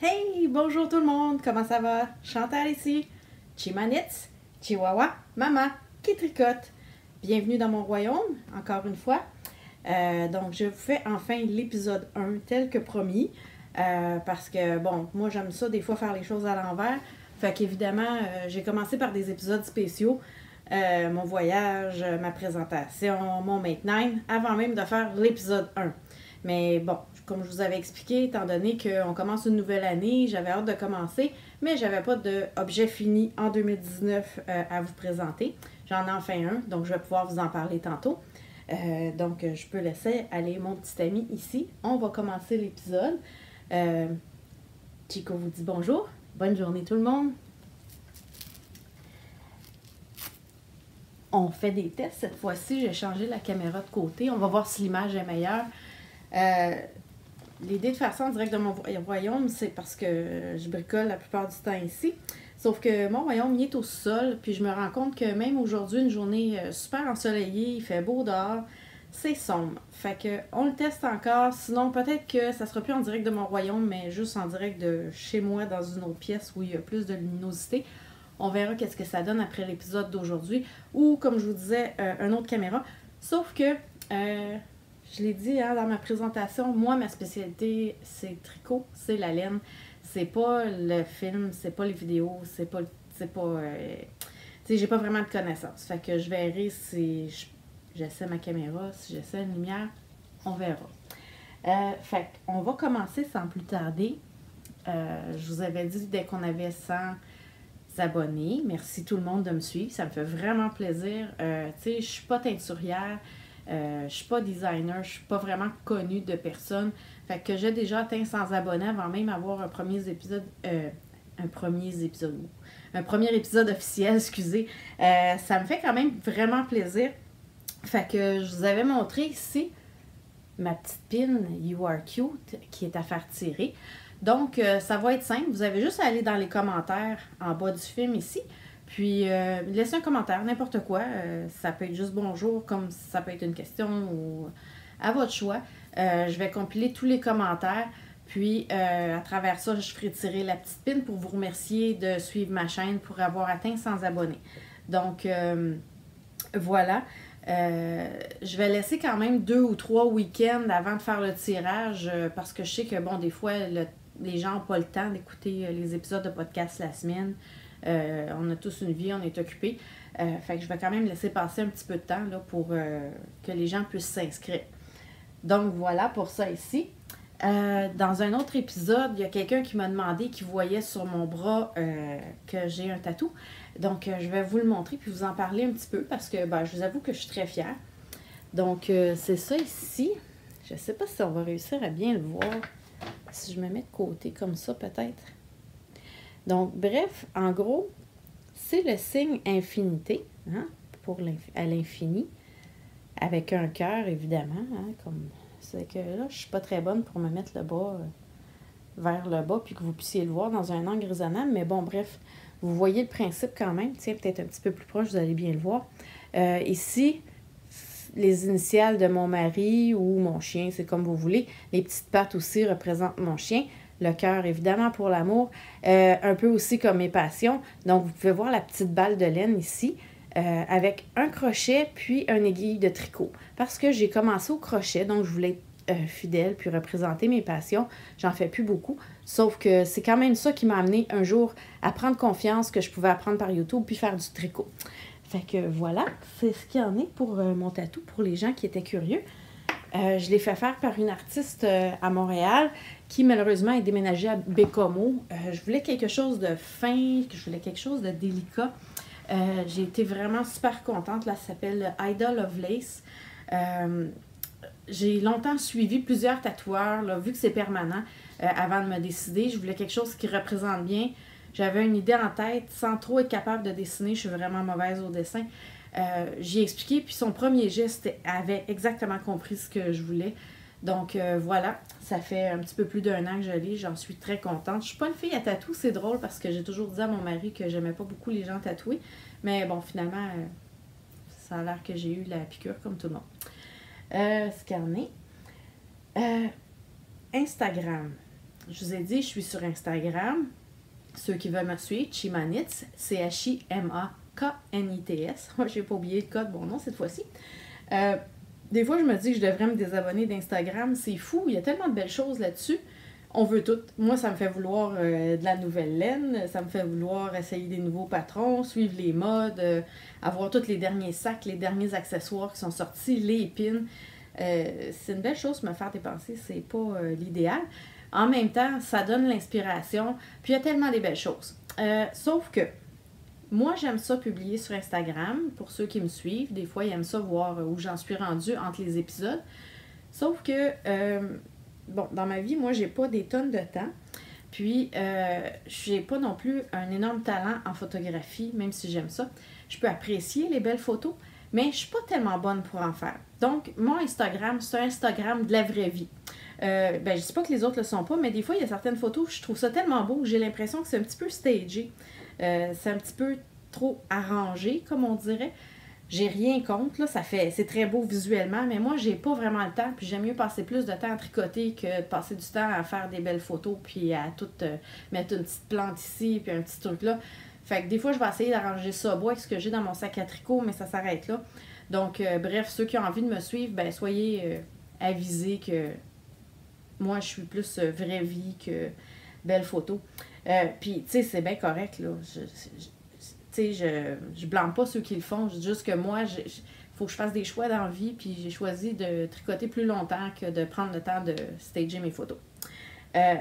Hey, bonjour tout le monde, comment ça va? Chantal ici. Chimanitz, Chihuahua, Maman, qui tricote? Bienvenue dans mon royaume, encore une fois. Euh, donc, je vous fais enfin l'épisode 1 tel que promis. euh, parce que, bon, moi j'aime ça des fois faire les choses à l'envers. Fait qu'évidemment, euh, j'ai commencé par des épisodes spéciaux. Mon voyage, ma présentation, mon Make Nine, avant même de faire l'épisode 1. Mais bon, comme je vous avais expliqué, étant donné qu'on commence une nouvelle année, j'avais hâte de commencer, mais j'avais pas d'objet fini en 2019 euh, à vous présenter. J'en ai enfin un, donc je vais pouvoir vous en parler tantôt. Euh, donc, je peux laisser aller mon petit ami ici. On va commencer l'épisode. Euh, Chico vous dit bonjour. Bonne journée tout le monde. On fait des tests cette fois-ci. J'ai changé la caméra de côté. On va voir si l'image est meilleure. Euh, L'idée de faire ça en direct de mon royaume, c'est parce que je bricole la plupart du temps ici. Sauf que mon royaume, il est au sol, puis je me rends compte que même aujourd'hui, une journée euh, super ensoleillée, il fait beau dehors, c'est sombre. Fait que on le teste encore, sinon peut-être que ça sera plus en direct de mon royaume, mais juste en direct de chez moi dans une autre pièce où il y a plus de luminosité. On verra qu'est-ce que ça donne après l'épisode d'aujourd'hui, ou comme je vous disais, euh, une autre caméra. Sauf que, euh, je l'ai dit hein, dans ma présentation, moi ma spécialité c'est tricot, c'est la laine. C'est pas le film, c'est pas les vidéos, c'est pas. C'est pas. euh, tu sais, j'ai pas vraiment de connaissances. Fait que je verrai si je- j'essaie ma caméra, si j'essaie une lumière, on verra. Euh, fait on va commencer sans plus tarder. Euh, je vous avais dit dès qu'on avait 100 abonnés. Merci tout le monde de me suivre. Ça me fait vraiment plaisir. Tu sais, je suis pas teinturière. Euh, je suis pas designer, je suis pas vraiment connue de personne. Fait que j'ai déjà atteint 100 abonnés avant même avoir un premier épisode, euh, un premier épisode, un premier épisode officiel, excusez. Euh, ça me fait quand même vraiment plaisir. Fait que je vous avais montré ici ma petite pin You Are Cute qui est à faire tirer. Donc, euh, ça va être simple. Vous avez juste à aller dans les commentaires en bas du film ici. Puis, euh, laissez un commentaire, n'importe quoi. Euh, ça peut être juste bonjour, comme ça peut être une question ou à votre choix. Euh, je vais compiler tous les commentaires. Puis, à travers ça, je ferai tirer la petite pin pour vous remercier de suivre ma chaîne pour avoir atteint 100 abonnés. Donc, voilà. Je vais laisser quand même deux ou trois week-ends avant de faire le tirage parce que je sais que, bon, des fois, le- les gens n'ont pas le temps d'écouter les épisodes de podcast la semaine. Euh, on a tous une vie, on est occupé. Euh, fait que je vais quand même laisser passer un petit peu de temps pour euh, que les gens puissent s'inscrire. Donc voilà pour ça ici. Dans un autre épisode, il y a quelqu'un qui m'a demandé qui voyait sur mon bras que j'ai un tatou. Donc je vais vous le montrer puis vous en parler un petit peu parce que ben, je vous avoue que je suis très fière. Donc c'est ça ici. Je sais pas si on va réussir à bien le voir. Si je me mets de côté comme ça peut-être. Donc bref, en gros, c'est le signe infinité, hein, pour à l'infini, avec un cœur évidemment, hein, comme c'est que là, je suis pas très bonne pour me mettre le bras euh, vers le bas puis que vous puissiez le voir dans un angle raisonnable, mais bon, bref, vous voyez le principe quand même. Tiens, peut-être un petit peu plus proche, vous allez bien le voir. Euh, ici, les initiales de mon mari ou mon chien, c'est comme vous voulez. Les petites pattes aussi représentent mon chien. Le cœur, évidemment, pour l'amour. Euh, un peu aussi comme mes passions. Donc, vous pouvez voir la petite balle de laine ici. euh, avec un crochet puis un aiguille de tricot. Parce que j'ai commencé au crochet, donc je voulais être euh, fidèle puis représenter mes passions. J'en fais plus beaucoup. Sauf que c'est quand même ça qui m'a amené un jour à prendre confiance que je pouvais apprendre par YouTube puis faire du tricot. Fait que voilà, c'est ce qu'il y en est pour mon tatou pour les gens qui étaient curieux. Euh, je l'ai fait faire par une artiste euh, à Montréal qui malheureusement est déménagée à Bécomo. Euh, je voulais quelque chose de fin, je voulais quelque chose de délicat. J'ai été vraiment super contente. Là, ça s'appelle Idol of Lace. Euh, j'ai longtemps suivi plusieurs tatoueurs, là, vu que c'est permanent, avant de me décider. Je voulais quelque chose qui représente bien. J'avais une idée en tête sans trop être capable de dessiner. Je suis vraiment mauvaise au dessin. Euh, J'y ai expliqué, puis son premier geste avait exactement compris ce que je voulais. Donc euh, voilà, ça fait un petit peu plus d'un an que je l'ai, j'en suis très contente. Je suis pas une fille à tatouer, c'est drôle parce que j'ai toujours dit à mon mari que j'aimais pas beaucoup les gens tatoués. Mais bon, finalement, euh, ça a l'air que j'ai eu la piqûre comme tout le monde. Euh. Euh, Instagram. je vous ai dit, je suis sur Instagram. Ceux qui veulent me suivre, Chimanits, C-H-I-M-A-K-N-I-T-S. Moi, je n'ai pas oublié le code, bon nom cette fois-ci. Euh, des fois, je me dis que je devrais me désabonner d'Instagram. C'est fou, il y a tellement de belles choses là-dessus. On veut tout. Moi, ça me fait vouloir euh, de la nouvelle laine, ça me fait vouloir essayer des nouveaux patrons, suivre les modes, euh, avoir tous les derniers sacs, les derniers accessoires qui sont sortis, les épines. c'est une belle chose, me faire dépenser, c'est pas l'idéal. En même temps, ça donne l'inspiration, puis il y a tellement des belles choses. sauf que moi, j'aime ça publier sur Instagram pour ceux qui me suivent. Des fois, ils aiment ça voir où j'en suis rendue entre les épisodes. Sauf que, euh, bon, dans ma vie, moi, j'ai pas des tonnes de temps. Puis, euh, j'ai pas non plus un énorme talent en photographie, même si j'aime ça. Je peux apprécier les belles photos, mais je suis pas tellement bonne pour en faire. Donc, mon Instagram, c'est un Instagram de la vraie vie. Euh, ben, je sais pas que les autres le sont pas, mais des fois, il y a certaines photos, je trouve ça tellement beau que j'ai l'impression que c'est un petit peu stagé. Euh, c'est un petit peu trop arrangé, comme on dirait. J'ai rien contre, là, ça fait, c'est très beau visuellement, mais moi, j'ai pas vraiment le temps, puis j'aime mieux passer plus de temps à tricoter que de passer du temps à faire des belles photos, puis à tout euh, mettre une petite plante ici, puis un petit truc là. Fait que des fois, je vais essayer d'arranger ça bois avec ce que j'ai dans mon sac à tricot, mais ça s'arrête là. Donc, euh, bref, ceux qui ont envie de me suivre, ben, soyez avisés que moi, je suis plus vraie vie que belle photo. Euh, puis, tu sais, c'est bien correct, là. Tu sais, je, je blâme pas ceux qui le font. Juste que moi, il faut que je fasse des choix dans vie, puis j'ai choisi de tricoter plus longtemps que de prendre le temps de stager mes photos. Euh,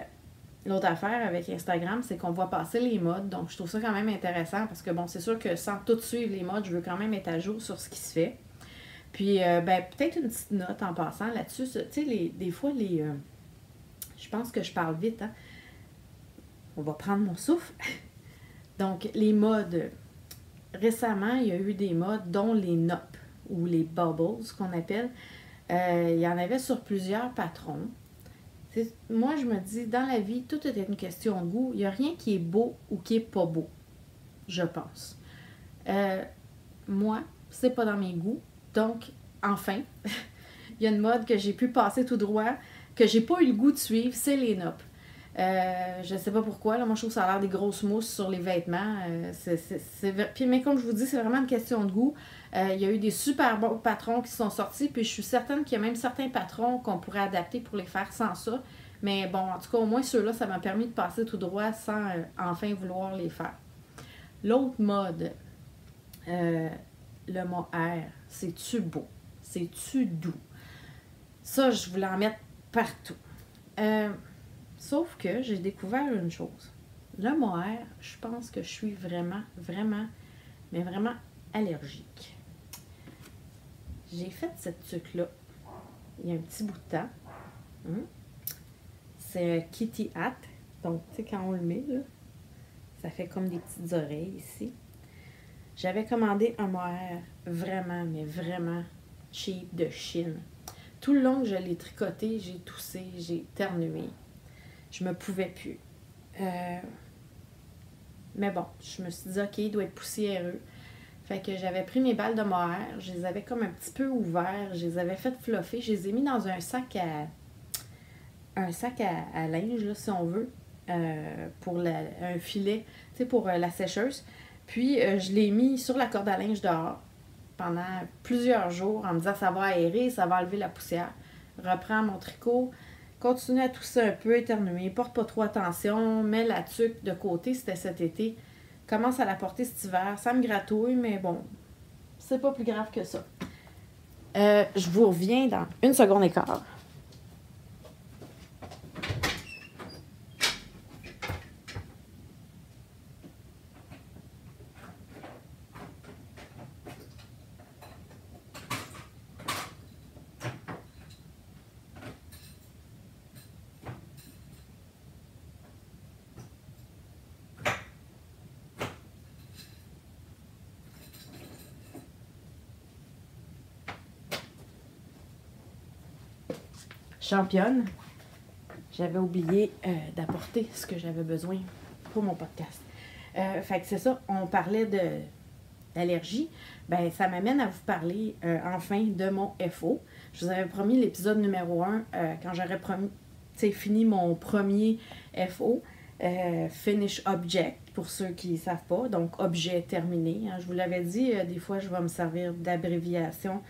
l'autre affaire avec Instagram, c'est qu'on voit passer les modes. Donc, je trouve ça quand même intéressant parce que, bon, c'est sûr que sans tout suivre les modes, je veux quand même être à jour sur ce qui se fait. Puis, euh, ben, peut-être une petite note en passant là-dessus. Tu sais, des fois, les. je pense que je parle vite, hein on va prendre mon souffle. Donc, les modes. Récemment, il y a eu des modes, dont les NOP ou les bubbles, qu'on appelle. Euh, il y en avait sur plusieurs patrons. Moi, je me dis, dans la vie, tout est une question de goût. Il n'y a rien qui est beau ou qui est pas beau, je pense. Euh, moi, c'est pas dans mes goûts. Donc, enfin, il y a une mode que j'ai pu passer tout droit, que j'ai pas eu le goût de suivre, c'est les NOP. Euh, je sais pas pourquoi. Là, moi, je trouve que ça a l'air des grosses mousses sur les vêtements. Euh, puis, mais comme je vous dis, c'est vraiment une question de goût. Euh, il y a eu des super bons patrons qui sont sortis. Puis je suis certaine qu'il y a même certains patrons qu'on pourrait adapter pour les faire sans ça. Mais bon, en tout cas, au moins ceux-là, ça m'a permis de passer tout droit sans enfin vouloir les faire. L'autre mode, le mot R, c'est-tu beau? C'est-tu doux? Ça, je voulais en mettre partout. Sauf que j'ai découvert une chose. Le mohair, je pense que je suis vraiment, vraiment, mais vraiment allergique. J'ai fait cette truc-là il y a un petit bout de temps. Hein. C'est un kitty hat. Donc, tu sais, quand on le met, là, ça fait comme des petites oreilles ici. J'avais commandé un mohair vraiment, mais vraiment cheap de Chine. Tout le long que je l'ai tricoté, j'ai toussé, j'ai ternué. Je me pouvais plus. Euh, mais bon, je me suis dit, OK, il doit être poussiéreux. Fait que j'avais pris mes balles de mohair, je les avais comme un petit peu ouverts, je les avais fait fluffer, je les ai mis dans un sac à un sac à, linge, là, si on veut, euh, pour un filet, tu sais, pour euh, la sécheuse. Puis je l'ai mis sur la corde à linge dehors pendant plusieurs jours en me disant ça va aérer, ça va enlever la poussière. Reprends mon tricot, Continue à tousser un peu, éternuer, porte pas trop attention, mets la tuque de côté, c'était cet été. Commence à la porter cet hiver. Ça me gratouille, mais bon, c'est pas plus grave que ça. Euh, je vous reviens dans une seconde et quart. Championne, j'avais oublié euh, d'apporter ce que j'avais besoin pour mon podcast. Euh, fait que c'est ça, on parlait d'allergie. Ben, ça m'amène à vous parler euh, enfin de mon FO. Je vous avais promis l'épisode numéro 1 quand j'aurais fini mon premier FO. Finish object, pour ceux qui ne savent pas. Donc, objet terminé. Hein. Je vous l'avais dit, des fois, je vais me servir d'abréviations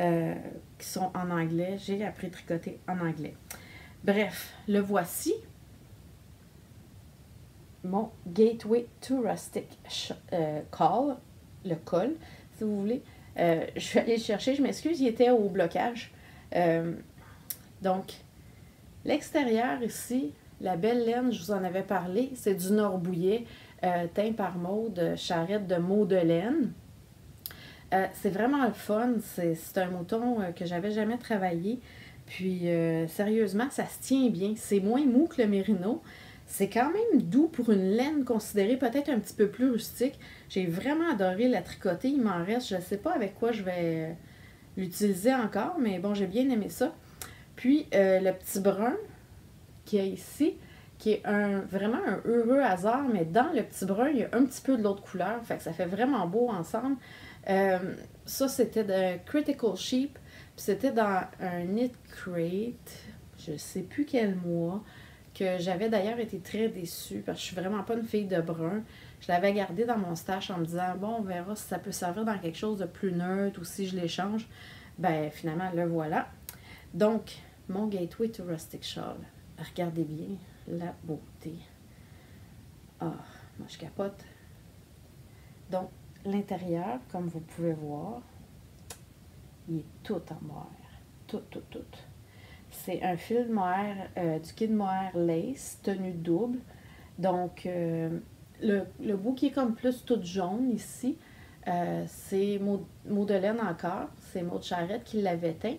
euh, qui sont en anglais. J'ai appris tricoter en anglais. Bref, le voici. Mon Gateway to Rustic Call, le col, si vous voulez. je vais aller le chercher, je m'excuse, il était au blocage. donc, l'extérieur ici, la belle laine, je vous en avais parlé, c'est du Norbouillet, euh, teint par mode, charrette de de laine. Euh, c'est vraiment le fun. C'est un mouton euh, que j'avais jamais travaillé. Puis, sérieusement, ça se tient bien. C'est moins mou que le mérino. C'est quand même doux pour une laine considérée peut-être un petit peu plus rustique. J'ai vraiment adoré la tricoter. Il m'en reste, je ne sais pas avec quoi je vais l'utiliser encore, mais bon, j'ai bien aimé ça. Puis, le petit brun, qu'il y a ici, qui est un, vraiment un heureux hasard, mais dans le petit brun, il y a un petit peu de l'autre couleur, fait que ça fait vraiment beau ensemble. Euh, ça, c'était de Critical Sheep, c'était dans un Knit Crate, je sais plus quel mois, que j'avais d'ailleurs été très déçue, parce que je suis vraiment pas une fille de brun. Je l'avais gardé dans mon stash en me disant, bon, on verra si ça peut servir dans quelque chose de plus neutre ou si je l'échange. Ben, finalement, le voilà. Donc, mon Gateway to Rustic Shawl. Regardez bien la beauté. Ah, moi je capote. Donc, l'intérieur, comme vous pouvez voir, il est tout en moire. Tout, tout, tout. C'est un fil de mohair, euh, du kit de mohair lace, tenue double. Donc, euh, le, bout qui est comme plus tout jaune ici, euh, c'est Maud de laine encore. C'est Maud Charrette qui l'avait teint.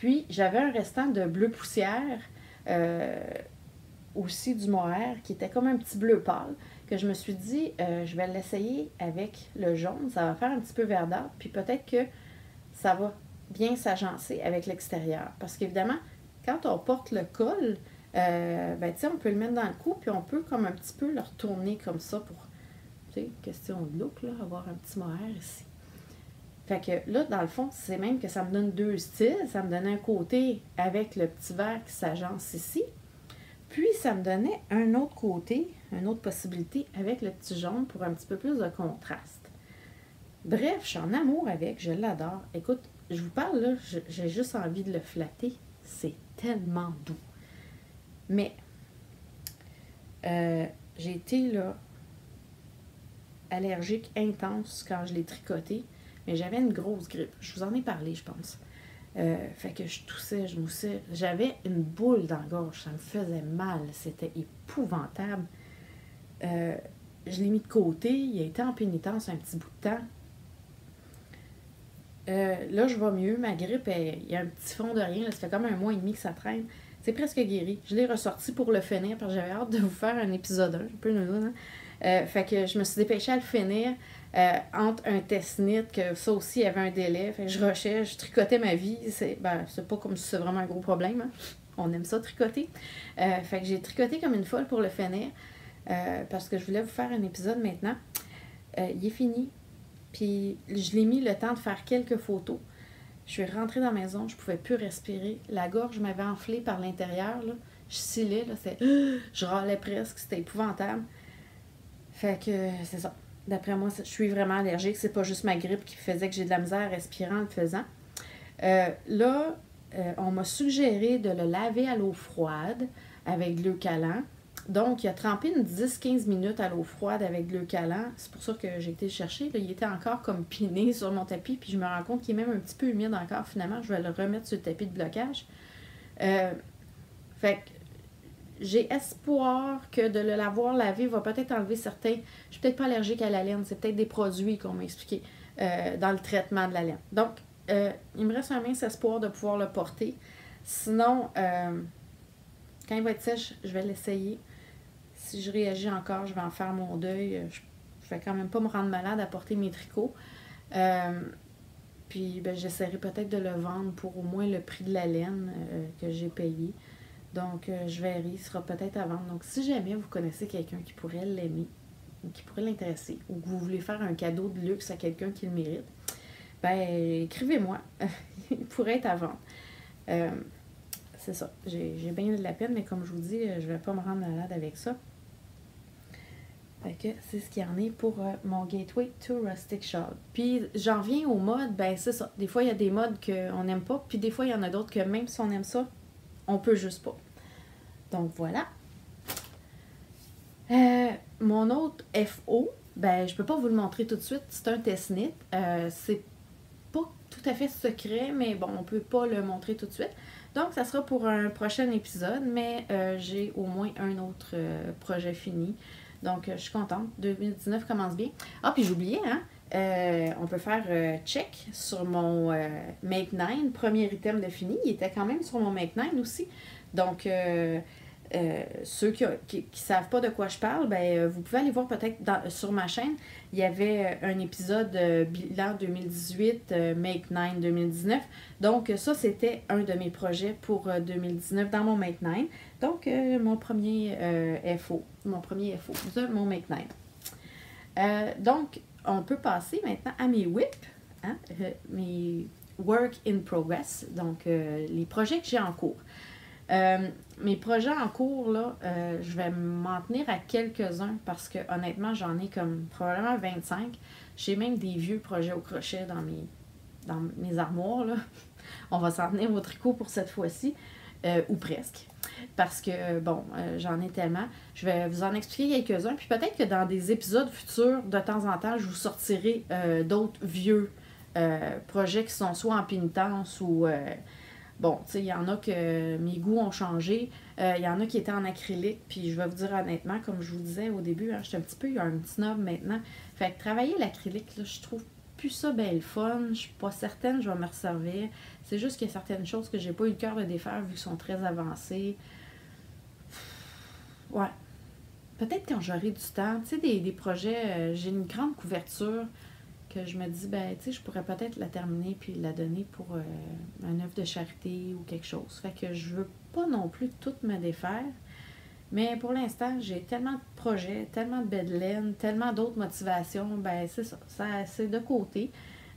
puis, j'avais un restant de bleu poussière euh, aussi du mohair qui était comme un petit bleu pâle que je me suis dit, euh, je vais l'essayer avec le jaune. Ça va faire un petit peu verdâtre, puis peut-être que ça va bien s'agencer avec l'extérieur. Parce qu'évidemment, quand on porte le col, euh, ben, on peut le mettre dans le cou, puis on peut comme un petit peu le retourner comme ça pour, tu sais, question de look, là, avoir un petit mohair ici. Fait que là, dans le fond, c'est même que ça me donne deux styles. Ça me donnait un côté avec le petit vert qui s'agence ici. Puis, ça me donnait un autre côté, une autre possibilité avec le petit jaune pour un petit peu plus de contraste. Bref, je suis en amour avec, je l'adore. Écoute, je vous parle là, j'ai juste envie de le flatter. C'est tellement doux. Mais, euh, j'ai été là, allergique intense quand je l'ai tricoté. Mais j'avais une grosse grippe. Je vous en ai parlé, je pense. Euh, fait que je toussais, je moussais. J'avais une boule dans la gorge. Ça me faisait mal. C'était épouvantable. Euh, je l'ai mis de côté. Il a été en pénitence un petit bout de temps. Euh, là, je vais mieux. Ma grippe, il y a un petit fond de rien. Ça fait comme un mois et demi que ça traîne. C'est presque guéri. Je l'ai ressorti pour le finir parce que j'avais hâte de vous faire un épisode 1. Un peu hein? fait que je me suis dépêchée à le finir. Euh, entre un test knit, que ça aussi, il y avait un délai. Fait je rushais, je tricotais ma vie. C'est ben, pas comme si c'est vraiment un gros problème. Hein. On aime ça tricoter. Euh, fait que j'ai tricoté comme une folle pour le finir. Euh, parce que je voulais vous faire un épisode maintenant. il est fini. Puis je l'ai mis le temps de faire quelques photos. Je suis rentrée dans la maison, je pouvais plus respirer. La gorge m'avait enflé par l'intérieur. Je scillais, là, je râlais presque, c'était épouvantable. Fait que c'est ça. D'après moi, je suis vraiment allergique. C'est pas juste ma grippe qui faisait que j'ai de la misère à respirer en le faisant. Euh, là, euh, on m'a suggéré de le laver à l'eau froide avec de l'eau calant. Donc, il a trempé une 10-15 minutes à l'eau froide avec de l'eau calant. C'est pour ça que j'ai été le chercher. il était encore comme piné sur mon tapis. Puis je me rends compte qu'il est même un petit peu humide encore. Finalement, je vais le remettre sur le tapis de blocage. Euh, fait que j'ai espoir que de l'avoir lavé va peut-être enlever certains. Je suis peut-être pas allergique à la laine, c'est peut-être des produits qu'on m'a expliqué euh, dans le traitement de la laine. Donc, euh, il me reste un mince espoir de pouvoir le porter. Sinon, euh, quand il va être sèche, je vais l'essayer. Si je réagis encore, je vais en faire mon deuil. Je, ne vais quand même pas me rendre malade à porter mes tricots. puis ben, j'essaierai peut-être de le vendre pour au moins le prix de la laine que j'ai payé. Donc, euh, je verrai, il sera peut-être à vendre. Donc, si jamais vous connaissez quelqu'un qui pourrait l'aimer, ou qui pourrait l'intéresser, ou que vous voulez faire un cadeau de luxe à quelqu'un qui le mérite, ben, écrivez-moi. il pourrait être à vendre. Euh, c'est ça. J'ai bien de la peine, mais comme je vous dis, je vais pas me rendre malade avec ça. Fait que c'est ce qu'il y en est pour euh, mon Gateway to Rustic Shop. Puis j'en viens aux modes, ben c'est ça. Des fois, il y a des modes qu'on n'aime pas, puis des fois, il y en a d'autres que même si on aime ça, on peut juste pas. Donc voilà. Euh, mon autre FO, ben je peux pas vous le montrer tout de suite, c'est un test knit. Euh, c'est pas tout à fait secret, mais bon, on peut pas le montrer tout de suite. Donc, ça sera pour un prochain épisode, mais j'ai au moins un autre projet fini. Donc, euh, je suis contente. 2019 commence bien. Ah, puis j'oubliais, hein? Euh, on peut faire euh, check sur mon Make 9, premier item de fini. Il était quand même sur mon Make 9 aussi. Donc, euh, ceux qui ne savent pas de quoi je parle, ben, euh, vous pouvez aller voir peut-être sur ma chaîne. Il y avait euh, un épisode bilan 2018, Make 9 2019. Donc, ça, c'était un de mes projets pour 2019 dans mon Make 9. Donc, mon premier FO. Mon premier FO de mon Make 9. donc, on peut passer maintenant à mes WIP, hein, mes Work in Progress, donc les projets que j'ai en cours. Euh, mes projets en cours, là, euh, je vais m'en tenir à quelques-uns parce que honnêtement, j'en ai comme probablement 25. J'ai même des vieux projets au crochet dans mes, dans mes armoires. On va s'en tenir au tricot pour cette fois-ci, euh, ou presque. Parce que, bon, j'en ai tellement. Je vais vous en expliquer quelques-uns. Puis peut-être que dans des épisodes futurs, de temps en temps, je vous sortirai d'autres vieux projets qui sont soit en pénitence ou Bon, tu sais, il y en a que mes goûts ont changé. Euh, il y en a qui étaient en acrylique. Puis je vais vous dire honnêtement, comme je vous disais au début, hein, je suis un petit peu un snob maintenant. Fait que travailler l'acrylique, là, je trouve plus ça belle fun. Je suis pas certaine je vais me resservir. C'est juste qu'il y a certaines choses que j'ai pas eu le cœur de défaire vu qu'elles sont très avancées. Ouais. Peut-être quand j'aurai du temps. Tu sais, des, des projets, euh, j'ai une grande couverture que je me dis, ben, tu sais, je pourrais peut-être la terminer puis la donner pour euh, un œuvre de charité ou quelque chose. Fait que je veux pas non plus tout me défaire. Mais pour l'instant, j'ai tellement de projets, tellement de belles tellement d'autres motivations, ben c'est ça, c'est de côté.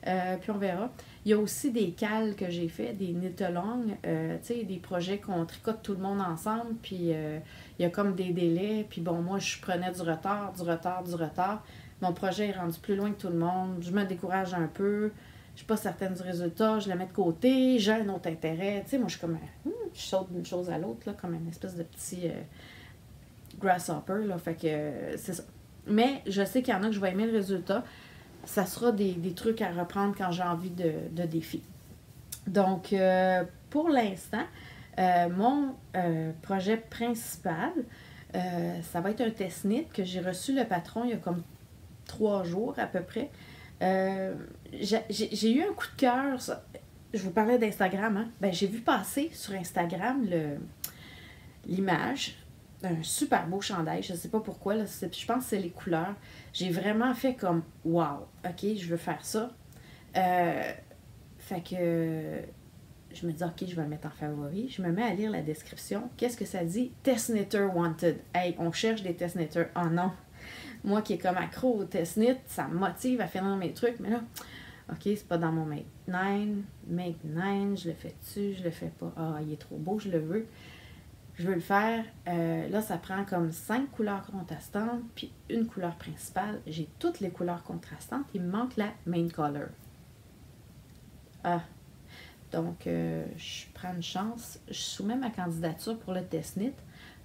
Euh, puis on verra. Il y a aussi des cales que j'ai fait, des knit along, euh, tu sais, des projets qu'on tricote tout le monde ensemble, puis il y a comme des délais, puis bon, moi je prenais du retard, du retard, du retard mon projet est rendu plus loin que tout le monde, je me décourage un peu, je suis pas certaine du résultat, je le mets de côté, j'ai un autre intérêt. Tu sais, moi, je suis comme, hmm, je saute d'une chose à l'autre, comme une espèce de petit euh, grasshopper, là, fait que euh, c'est ça. Mais je sais qu'il y en a que je vais aimer le résultat. Ça sera des, trucs à reprendre quand j'ai envie de, de défis. Donc, euh, pour l'instant, mon projet principal, ça va être un test knit que j'ai reçu le patron il y a comme trois jours à peu près. Euh, j'ai eu un coup de cœur. Je vous parlais d'Instagram. Hein? Ben, j'ai vu passer sur Instagram l'image d'un super beau chandail. Je ne sais pas pourquoi. Là, je pense que c'est les couleurs. J'ai vraiment fait comme Wow, ok, je veux faire ça. Euh, fait que je me dis OK, je vais le mettre en favori. Je me mets à lire la description. Qu'est-ce que ça dit? Test knitter wanted. Hey, on cherche des test. Oh non, moi qui est comme accro au test-knit, ça me motive à faire mes trucs. Mais là, OK, c'est pas dans mon Make 9. Make 9, je le fais dessus, je le fais pas. Ah, il est trop beau, je le veux. Je veux le faire. Euh, là, ça prend comme cinq couleurs contrastantes, puis une couleur principale. J'ai toutes les couleurs contrastantes. Il me manque la main color. Ah. Donc, euh, je prends une chance. Je soumets ma candidature pour le test-knit.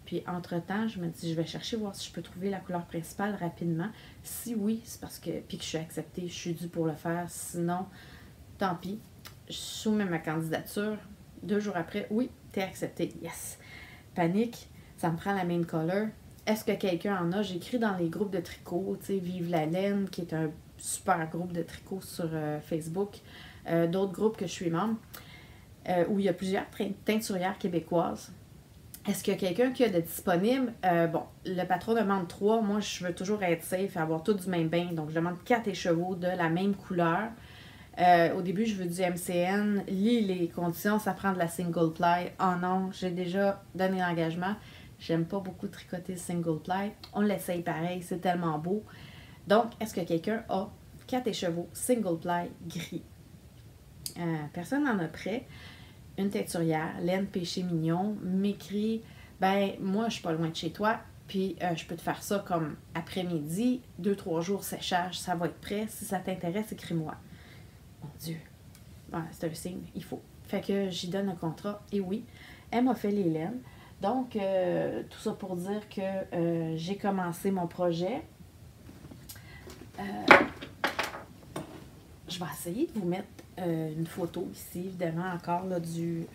Puis entre-temps, je me dis, je vais chercher voir si je peux trouver la couleur principale rapidement. Si oui, c'est parce que, puis que je suis acceptée, je suis due pour le faire. Sinon, tant pis. Je soumets ma candidature. Deux jours après, oui, t'es accepté. Yes. Panique, ça me prend la main color. Est-ce que quelqu'un en a? J'écris dans les groupes de tricot, tu sais, Vive la laine, qui est un super groupe de tricot sur euh, Facebook. Euh, d'autres groupes que je suis membre, euh, où il y a plusieurs teinturières québécoises. Est-ce qu'il y a quelqu'un qui a de disponible? Euh, bon, le patron demande trois. Moi, je veux toujours être safe et avoir tout du même bain. Donc, je demande quatre écheveaux de la même couleur. Euh, au début, je veux du MCN. Lis les conditions, ça prend de la single ply. Oh non, j'ai déjà donné l'engagement. J'aime pas beaucoup tricoter single ply. On l'essaye pareil, c'est tellement beau. Donc, est-ce que quelqu'un a quatre écheveaux single ply gris? Euh, personne n'en a prêt. Une teinturière, laine péché mignon, m'écrit ben moi je suis pas loin de chez toi, puis euh, je peux te faire ça comme après-midi, deux, trois jours séchage, ça va être prêt. Si ça t'intéresse, écris-moi. Mon Dieu. c'est un signe, il faut. Fait que j'y donne un contrat et oui, elle m'a fait les laines. Donc, euh, tout ça pour dire que euh, j'ai commencé mon projet. je vais essayer de vous mettre une photo ici, évidemment, encore là, du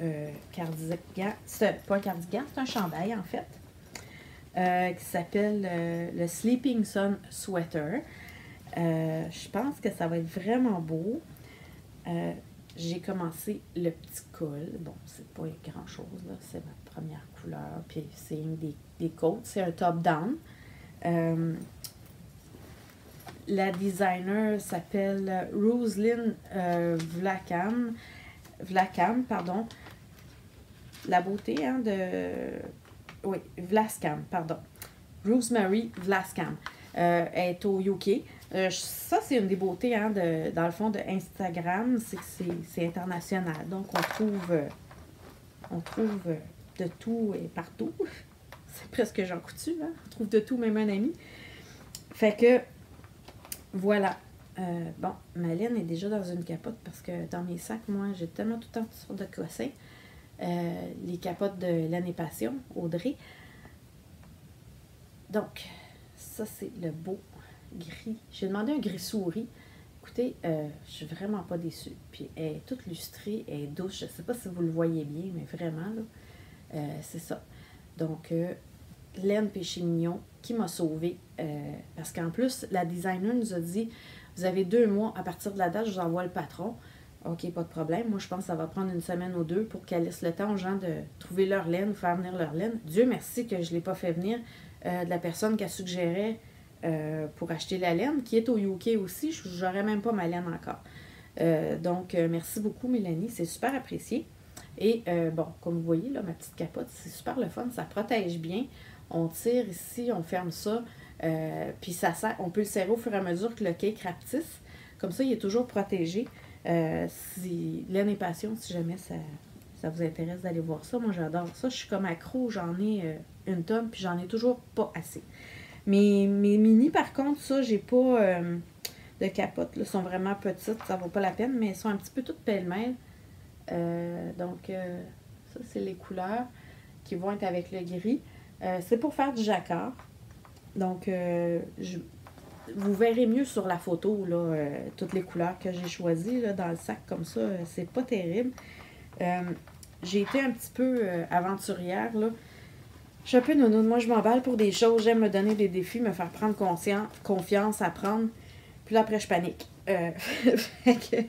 cardigan. C'est pas un cardigan, c'est un chandail en fait. Euh, qui s'appelle euh, le Sleeping Sun Sweater. Euh, je pense que ça va être vraiment beau. J'ai commencé le petit col. Bon, c'est pas grand chose, là. C'est ma première couleur. Puis c'est des, des côtes. C'est un top-down. La designer s'appelle Roselyne Vlacam. Vlacam, pardon. La beauté hein, de oui, Vlascam, pardon. Rosemary Vlascam. Euh, est au UK. Euh, ça, c'est une des beautés, hein, de, dans le fond, de Instagram, c'est c'est international. Donc, on trouve, euh, on trouve de tout et partout. c'est presque Jean Coutu, hein? On trouve de tout, même un ami. Fait que, voilà. bon, ma laine est déjà dans une capote parce que dans mes sacs, moi, j'ai tellement tout le temps de cossins. Euh, les capotes de l'année Passion, Audrey. Donc, ça, c'est le beau gris. J'ai demandé un gris souris. Écoutez, euh, je suis vraiment pas déçue. Puis, elle est toute lustrée, elle est douce. Je sais pas si vous le voyez bien, mais vraiment, là, euh, c'est ça. Donc, laine péché mignon qui m'a sauvée. parce qu'en plus, la designer nous a dit, vous avez deux mois à partir de la date, je vous envoie le patron. OK, pas de problème. Moi, je pense que ça va prendre une semaine ou deux pour qu'elle laisse le temps aux gens de trouver leur laine, faire venir leur laine. Dieu merci que je ne l'ai pas fait venir euh, de la personne qui a suggéré euh, pour acheter la laine, qui est au UK aussi. Je n'aurais même pas ma laine encore. Euh, donc, merci beaucoup, Mélanie. C'est super apprécié. Et bon, comme vous voyez, là, ma petite capote, c'est super le fun. Ça protège bien. On tire ici, on ferme ça. puis ça on peut le serrer au fur et à mesure que le cake rapetisse. Comme ça, il est toujours protégé. Euh, si Laine et Passion, si jamais ça, ça vous intéresse d'aller voir ça, moi j'adore ça. Je suis comme accro, j'en ai euh, une tonne, puis j'en ai toujours pas assez. Mes, mes mini, par contre, ça, j'ai pas euh, de capote. Elles sont vraiment petites, ça vaut pas la peine, mais elles sont un petit peu toutes pêle-mêle. donc, ça, c'est les couleurs qui vont être avec le gris. C'est pour faire du jacquard. Donc, je, vous verrez mieux sur la photo, là, euh, toutes les couleurs que j'ai choisies dans le sac comme ça. Euh, c'est pas terrible. Euh, j'ai été un petit peu aventurière, là. Je suis un peu nounou. Moi, je m'emballe pour des choses. J'aime me donner des défis, me faire prendre confiance, apprendre. Puis là, après, je panique. je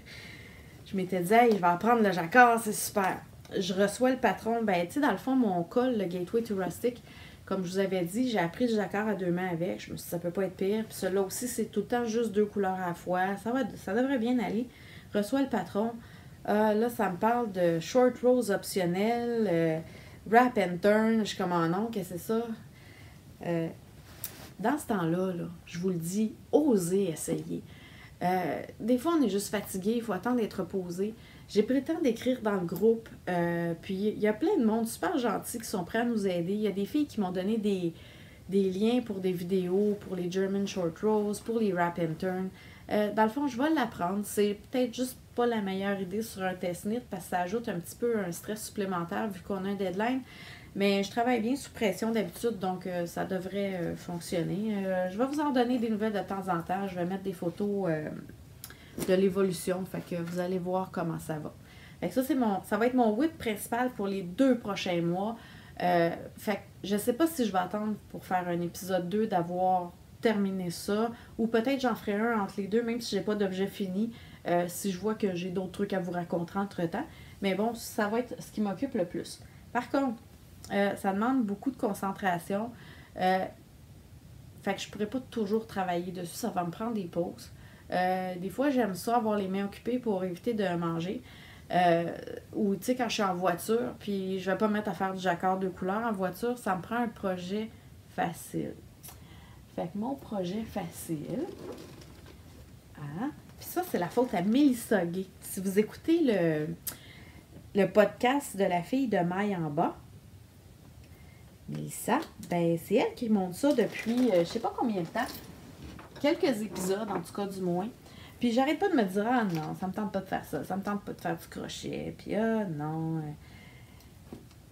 m'étais dit, hey, je vais apprendre le jacquard, c'est super. Je reçois le patron. Ben, tu sais, dans le fond, mon col, le Gateway to Rustic, comme je vous avais dit, j'ai appris le jacquard à deux mains avec. Je me suis dit, ça peut pas être pire. Puis celui-là aussi, c'est tout le temps juste deux couleurs à la fois. Ça, va, ça devrait bien aller. Reçois le patron. Euh, là, ça me parle de short rose optionnel, euh, wrap and turn. Je suis comme, oh non, qu'est-ce que c'est ça? Euh, dans ce temps-là, là, je vous le dis, osez essayer. des fois, on est juste fatigué, il faut attendre d'être reposé. J'ai pris le temps d'écrire dans le groupe. Euh, puis il y a plein de monde super gentil qui sont prêts à nous aider. Il y a des filles qui m'ont donné des, liens pour des vidéos, pour les German Short Rows, pour les Wrap and Turn. Euh, dans le fond, je vais l'apprendre. C'est peut-être juste pas la meilleure idée sur un test NIT parce que ça ajoute un petit peu un stress supplémentaire vu qu'on a un deadline. Mais je travaille bien sous pression d'habitude, donc euh, ça devrait fonctionner. je vais vous en donner des nouvelles de temps en temps. Je vais mettre des photos de l'évolution. Fait que vous allez voir comment ça va. Fait que ça, c'est mon. Ça va être mon whip principal pour les deux prochains mois. Euh, fait que je sais pas si je vais attendre pour faire un épisode 2 d'avoir terminé ça. Ou peut-être j'en ferai un entre les deux, même si j'ai pas d'objet fini. Euh, si je vois que j'ai d'autres trucs à vous raconter entre temps. Mais bon, ça va être ce qui m'occupe le plus. Par contre, euh, ça demande beaucoup de concentration. fait que je pourrais pas toujours travailler dessus. Ça va me prendre des pauses. Euh, des fois, j'aime ça, avoir les mains occupées pour éviter de manger. Euh, ou, tu sais, quand je suis en voiture, puis je vais pas me mettre à faire du jacquard de couleur en voiture, ça me prend un projet facile. Fait que mon projet facile. Ah, puis ça, c'est la faute à Mélissa Gay. Si vous écoutez le, le podcast de la fille de Maille en bas. Mélissa, ben, c'est elle qui monte ça depuis euh, je sais pas combien de temps. Quelques épisodes, en tout cas, du moins. Puis j'arrête pas de me dire, ah non, ça me tente pas de faire ça, ça me tente pas de faire du crochet, puis ah non, euh,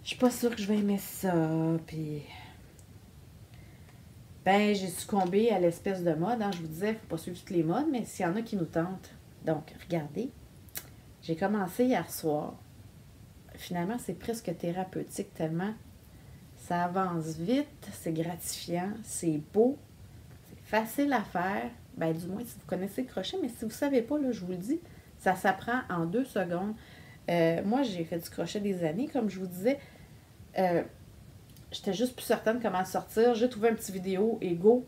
je suis pas sûre que je vais aimer ça, puis. Ben, j'ai succombé à l'espèce de mode, hein, je vous disais, faut pas suivre toutes les modes, mais s'il y en a qui nous tentent. Donc, regardez, j'ai commencé hier soir. Finalement, c'est presque thérapeutique tellement ça avance vite, c'est gratifiant, c'est beau, facile à faire. Ben, du moins, si vous connaissez le crochet, mais si vous ne savez pas, là, je vous le dis, ça s'apprend en deux secondes. Euh, moi, j'ai fait du crochet des années, comme je vous disais. Euh, J'étais juste plus certaine comment sortir. J'ai trouvé un petit vidéo et go.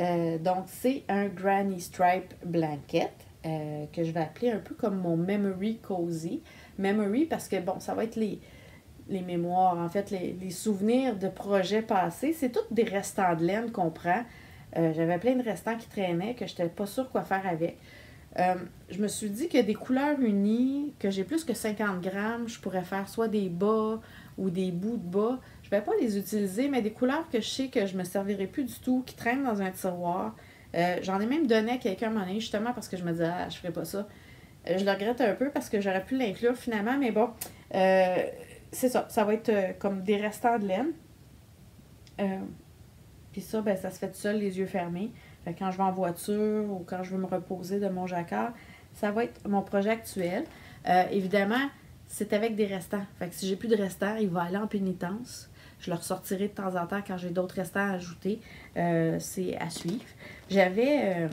Euh, donc, c'est un Granny Stripe Blanket euh, que je vais appeler un peu comme mon Memory Cozy. Memory parce que, bon, ça va être les, les mémoires, en fait, les, souvenirs de projets passés. C'est tous des restants de laine qu'on prend. Euh, j'avais plein de restants qui traînaient que je n'étais pas sûre quoi faire avec. Euh, je me suis dit que des couleurs unies, que j'ai plus que 50 grammes, je pourrais faire soit des bas ou des bouts de bas. Je ne vais pas les utiliser, mais des couleurs que je sais que je ne me servirai plus du tout, qui traînent dans un tiroir. Euh, j'en ai même donné à quelqu'un à justement parce que je me disais, ah, je ferais pas ça. je le regrette un peu parce que j'aurais pu l'inclure finalement, mais bon, c'est ça. Ça va être comme des restants de laine. Euh, puis ça, ben, ça se fait tout seul, les yeux fermés. quand je vais en voiture ou quand je veux me reposer de mon jacquard, ça va être mon projet actuel. Euh, évidemment, c'est avec des restants. Fait que si j'ai plus de restants, il va aller en pénitence. Je le ressortirai de temps en temps quand j'ai d'autres restants à ajouter. c'est à suivre. J'avais.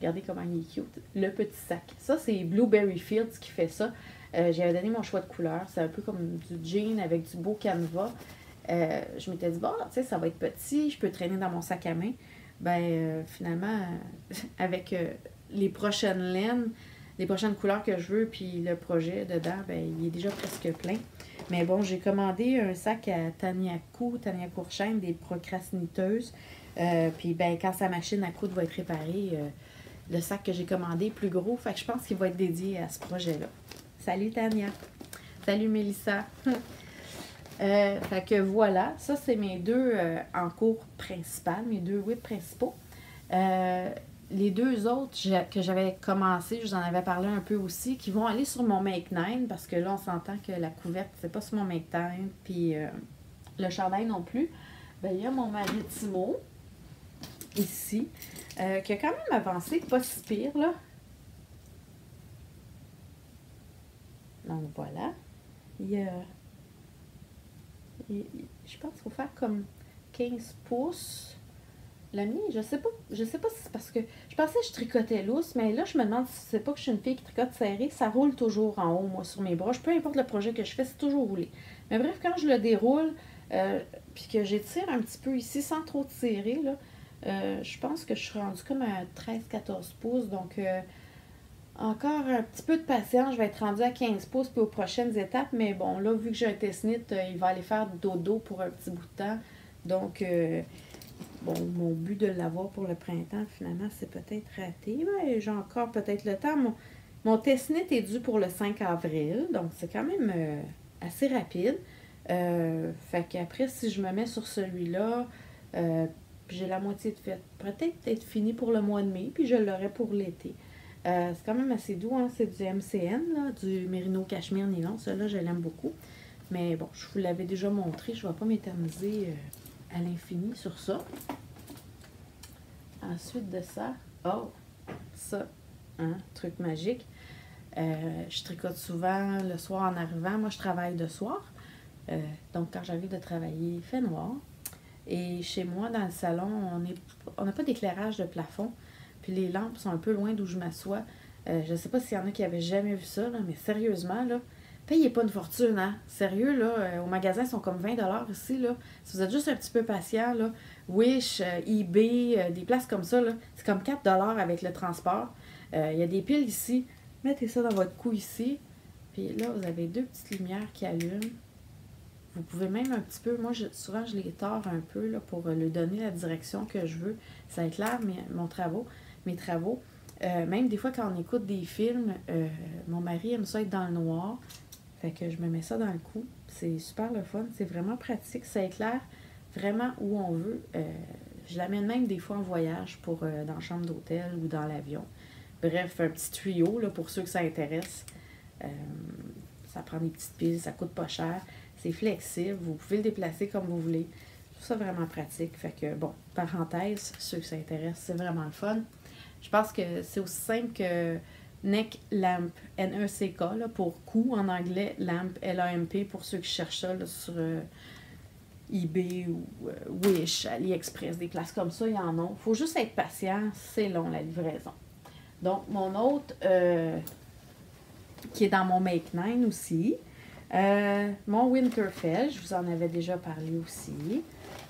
regardez comment il est cute. Le petit sac. Ça, c'est Blueberry Fields qui fait ça. Euh, j'avais donné mon choix de couleur. C'est un peu comme du jean avec du beau canevas. Euh, je m'étais dit, bon, tu sais, ça va être petit, je peux traîner dans mon sac à main. Ben, euh, finalement, avec les prochaines laines, les prochaines couleurs que je veux, puis le projet dedans, ben, il est déjà presque plein. Mais bon, j'ai commandé un sac à Tania Cou, Tania Courchaine, des procrastiniteuses. puis ben, quand sa machine à coudre va être réparée, le sac que j'ai commandé est plus gros. Fait que je pense qu'il va être dédié à ce projet-là. Salut Tania. Salut Mélissa. euh, fait que voilà, ça c'est mes deux euh, en cours principal, mes deux whips principaux. Euh, les deux autres que j'avais commencé, je vous en avais parlé un peu aussi, qui vont aller sur mon Make 9 parce que là on s'entend que la couverte c'est pas sur mon Make 9 puis euh, le chandail non plus. Ben, il y a mon Maritimo ici qui a quand même avancé pas si pire là. Donc voilà. Il y a. je pense qu'il faut faire comme 15 pouces. La mie, je sais pas. Je sais pas si c'est parce que. Je pensais que je tricotais lousse, mais là, je me demande si c'est pas que je suis une fille qui tricote serré. Ça roule toujours en haut, moi, sur mes broches. Peu importe le projet que je fais, c'est toujours roulé. Mais bref, quand je le déroule, euh, puis que j'étire un petit peu ici sans trop tirer, là, euh, je pense que je suis rendue comme à 13-14 pouces. Donc, euh, encore un petit peu de patience, je vais être rendue à 15 pouces puis aux prochaines étapes, mais bon, là, vu que j'ai un test-knit, euh, il va aller faire dodo pour un petit bout de temps. Donc, euh, bon, mon but de l'avoir pour le printemps, finalement, c'est peut-être raté. mais j'ai encore peut-être le temps. Mon, mon est dû pour le 5 avril, donc c'est quand même euh, assez rapide. fait qu'après, si je me mets sur celui-là, j'ai la moitié de fait, peut-être être fini pour le mois de mai, puis je l'aurai pour l'été. Euh, c'est quand même assez doux, hein? c'est du MCN, du Merino Cachemire Nylon. Celui-là, je l'aime beaucoup. Mais bon, je vous l'avais déjà montré, je ne vais pas m'éterniser euh, à l'infini sur ça. Ensuite de ça, oh, ça, hein, truc magique. Euh, je tricote souvent le soir en arrivant. Moi, je travaille de soir. donc, quand j'arrive de travailler, il fait noir. Et chez moi, dans le salon, on n'a pas d'éclairage de plafond. Puis les lampes sont un peu loin d'où je m'assois. Euh, je ne sais pas s'il y en a qui avaient jamais vu ça, mais sérieusement, là, payez pas une fortune, hein? Sérieux, là, euh, au magasin, ils sont comme 20 ici, là. Si vous êtes juste un petit peu patient, là, Wish, euh, eBay, des places comme ça, c'est comme 4 avec le transport. Il y a des piles ici. Mettez ça dans votre cou ici. Puis là, vous avez deux petites lumières qui allument. Vous pouvez même un petit peu, moi souvent je les tords un peu pour lui donner la direction que je veux. Ça éclaire mes, mon travaux mes travaux. Euh, même des fois, quand on écoute des films, euh, mon mari aime ça être dans le noir. Fait que je me mets ça dans le cou. C'est super le fun. C'est vraiment pratique. Ça éclaire vraiment où on veut. Euh, je l'amène même des fois en voyage pour dans la chambre d'hôtel ou dans l'avion. Bref, un petit tuyau là, pour ceux que ça intéresse. Ça prend des petites piles, ça coûte pas cher. C'est flexible, vous pouvez le déplacer comme vous voulez. Je trouve ça vraiment pratique. Fait que, bon, parenthèse, ceux que ça intéresse, c'est vraiment le fun. Je pense que c'est aussi simple que Neck Lamp, N-E-C-K, pour cou en anglais, Lamp, L-A-M-P, pour ceux qui cherchent ça sur euh, eBay ou euh, Wish, AliExpress, des places comme ça, il y en a. Faut juste être patient, c'est long la livraison. Donc, mon autre, euh, qui est dans mon Make 9 aussi, mon Winterfell, je vous en avais déjà parlé aussi.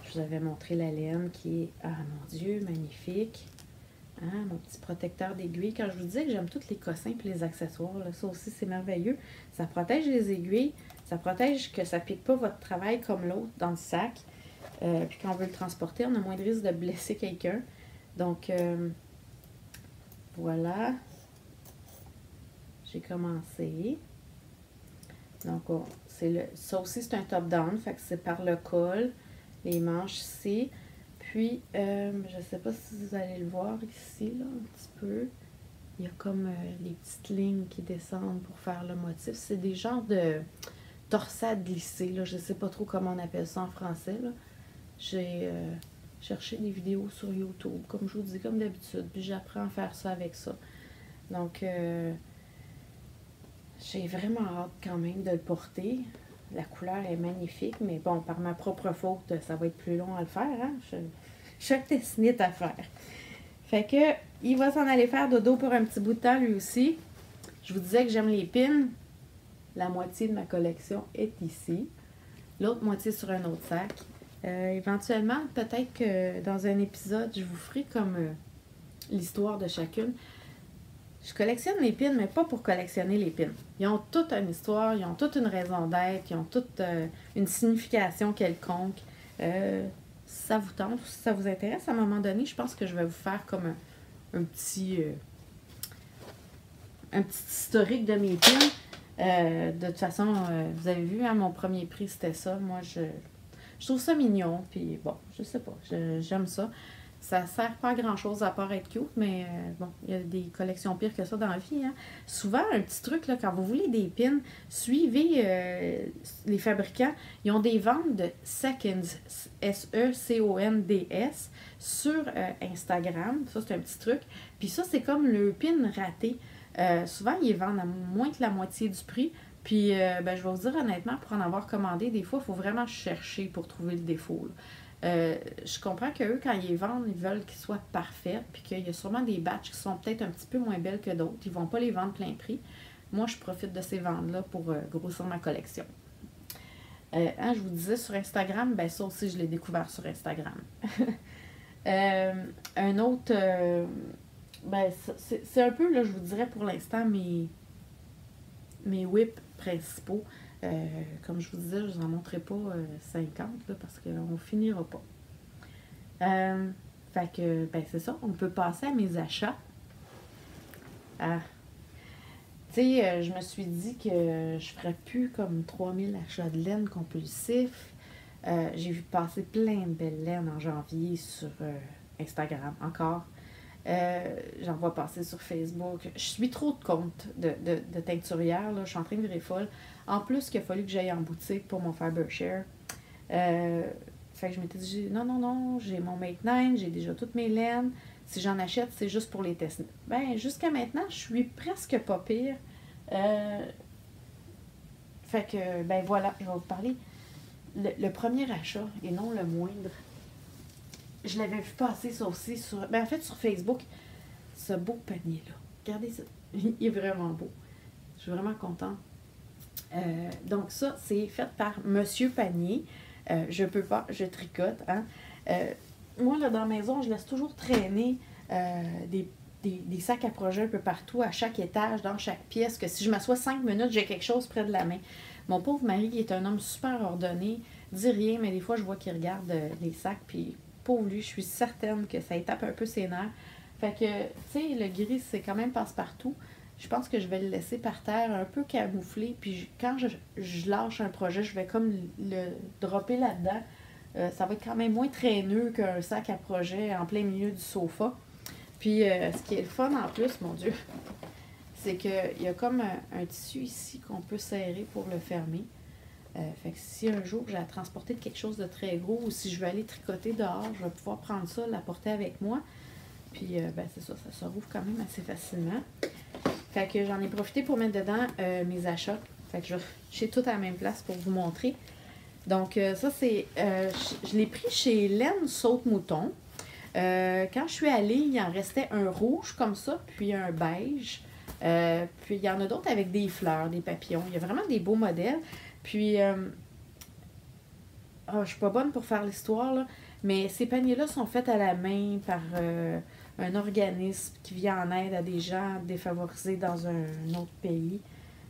Je vous avais montré la laine qui est, ah mon Dieu, magnifique. Hein, mon petit protecteur d'aiguilles. Quand je vous disais que j'aime tous les cossins et les accessoires, ça aussi c'est merveilleux. Ça protège les aiguilles, ça protège que ça ne pique pas votre travail comme l'autre dans le sac. Euh, puis quand on veut le transporter, on a moins de risque de blesser quelqu'un. Donc euh, voilà. J'ai commencé. Donc c'est le. Ça aussi c'est un top-down, fait que c'est par le col, les manches ici. Puis, euh, je sais pas si vous allez le voir ici, là, un petit peu. Il y a comme euh, les petites lignes qui descendent pour faire le motif. C'est des genres de torsades glissées, là. Je sais pas trop comment on appelle ça en français, J'ai euh, cherché des vidéos sur YouTube, comme je vous dis, comme d'habitude. Puis j'apprends à faire ça avec ça. Donc, j'ai vraiment hâte quand même de le porter. La couleur est magnifique, mais bon, par ma propre faute, ça va être plus long à le faire. Hein? Je, chaque dessinée à faire. Fait que, il va s'en aller faire dodo pour un petit bout de temps lui aussi. Je vous disais que j'aime les pins. La moitié de ma collection est ici. L'autre moitié sur un autre sac. Euh, éventuellement, peut-être que dans un épisode, je vous ferai comme euh, l'histoire de chacune. Je collectionne les pins, mais pas pour collectionner les pins. Ils ont toute une histoire, ils ont toute une raison d'être, ils ont toute euh, une signification quelconque. si ça vous tente, si ça vous intéresse, à un moment donné, je pense que je vais vous faire comme un, petit euh, un petit historique de mes pins. Euh, de toute façon, vous avez vu, hein, mon premier prix, c'était ça. Moi, je, je trouve ça mignon. Puis bon, je sais pas, j'aime ça ça sert pas à grand chose à part être cute, mais euh, bon, il y a des collections pires que ça dans la vie. Hein. Souvent, un petit truc, là, quand vous voulez des pins, suivez euh, les fabricants. Ils ont des ventes de seconds, S-E-C-O-N-D-S, sur euh, Instagram. Ça, c'est un petit truc. Puis ça, c'est comme le pin raté. souvent, ils vendent à moins que la moitié du prix. Puis, ben, je vais vous dire honnêtement, pour en avoir commandé, des fois, il faut vraiment chercher pour trouver le défaut. Euh, je comprends qu'eux, quand ils vendent, ils veulent qu'ils soient parfaits, puis qu'il y a sûrement des batchs qui sont peut-être un petit peu moins belles que d'autres. Ils ne vont pas les vendre plein prix. Moi, je profite de ces ventes-là pour euh, grossir ma collection. Euh, hein, je vous disais sur Instagram, ben ça aussi, je l'ai découvert sur Instagram. un autre, ben, c'est un peu, là, je vous dirais pour l'instant, mes, mes whips principaux. Euh, comme je vous disais, je ne vous en montrerai pas 50 euh, parce qu'on ne finira pas. Euh, fait que, ben c'est ça, on peut passer à mes achats. Ah. Tu sais, je me suis dit que je ferais plus comme 3000 achats de laine compulsifs. J'ai vu passer plein de belles laines en janvier sur Instagram encore. J'en vois passer sur Facebook. Je suis trop de comptes de, de, teinturière. Je suis en train de virer folle. En plus, qu'il a fallu que j'aille en boutique pour mon Fiber Share. Euh, fait que je m'étais dit, non, non, non, j'ai mon Make 9, j'ai déjà toutes mes laines. Si j'en achète, c'est juste pour les tester. Ben, jusqu'à maintenant, je suis presque pas pire. Euh, fait que, ben voilà, je vais vous parler. Le, premier achat, et non le moindre, je l'avais vu passer ça aussi sur, ben en fait, sur Facebook, ce beau panier-là. Regardez ça, il est vraiment beau. Je suis vraiment contente. Euh, donc ça, c'est fait par Monsieur Panier. Euh, je peux pas, je tricote. Hein. Euh, moi, là, dans la maison, je laisse toujours traîner des, sacs à projet un peu partout, à chaque étage, dans chaque pièce, que si je m'assois cinq minutes, j'ai quelque chose près de la main. Mon pauvre mari, qui est un homme super ordonné, dit rien, mais des fois, je vois qu'il regarde les sacs, puis pauvre lui, je suis certaine que ça étape un peu ses nerfs. Fait que, tu sais, le gris, c'est quand même passe-partout je pense que je vais le laisser par terre un peu camouflé. Puis quand je, lâche un projet, je vais comme le, dropper là-dedans. Euh, ça va être quand même moins traîneux qu'un sac à projet en plein milieu du sofa. Puis euh, ce qui est le fun en plus, mon Dieu, c'est qu'il y a comme un, tissu ici qu'on peut serrer pour le fermer. Euh, fait que si un jour j'ai à transporter quelque chose de très gros ou si je veux aller tricoter dehors, je vais pouvoir prendre ça, l'apporter avec moi. Puis ben, c'est ça, ça se rouvre quand même assez facilement. Fait que j'en ai profité pour mettre dedans euh, mes achats. Fait que j'ai tout à la même place pour vous montrer. Donc, euh, ça, c'est. Euh, je, l'ai pris chez Laine Saute-Mouton. quand je suis allée, il en restait un rouge comme ça, puis un beige. puis il y en a d'autres avec des fleurs, des papillons. Il y a vraiment des beaux modèles. Puis, oh, je suis pas bonne pour faire l'histoire, mais ces paniers-là sont faits à la main par un organisme qui vient en aide à des gens défavorisés dans un autre pays.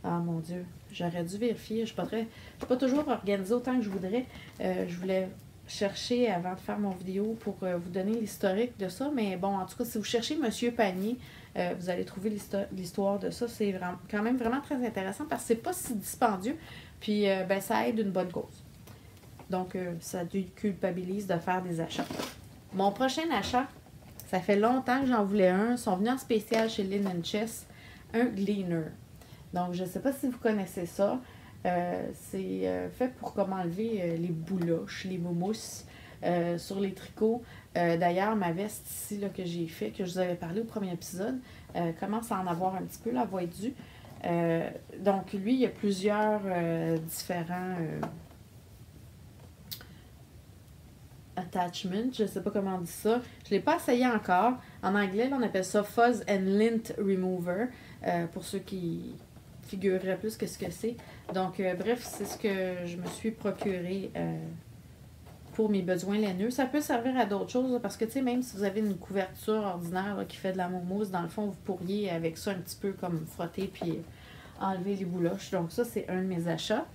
Ah mon Dieu, j'aurais dû vérifier. Je ne suis, pas toujours organisée autant que je voudrais. Euh, je voulais chercher avant de faire mon vidéo pour euh, vous donner l'historique de ça. Mais bon, en tout cas, si vous cherchez Monsieur Panier, euh, vous allez trouver l'histoire de ça. C'est quand même vraiment très intéressant parce que c'est pas si dispendieux. Puis ben, ça aide une bonne cause. Donc, ça déculpabilise de faire des achats. Mon prochain achat, ça fait longtemps que j'en voulais un. Ils sont venus en spécial chez Linen Chess, un Gleaner. Donc, je ne sais pas si vous connaissez ça. Euh, c'est euh, fait pour comme enlever euh, les bouloches, les mousses sur les tricots. D'ailleurs, ma veste ici là, que j'ai fait, que je vous avais parlé au premier épisode, commence à en avoir un petit peu, la voix due. Donc, lui, il y a plusieurs différents attachment, je sais pas comment on dit ça. Je l'ai pas essayé encore. En anglais, on appelle ça Fuzz and Lint Remover, euh, pour ceux qui figureraient plus que ce que c'est. Donc, euh, bref, c'est ce que je me suis procuré euh, pour mes besoins laineux. Ça peut servir à d'autres choses, parce que, tu sais, même si vous avez une couverture ordinaire qui fait de la moumouse, dans le fond, vous pourriez, avec ça, un petit peu comme frotter puis enlever les bouloches. Donc, ça, c'est un de mes achats.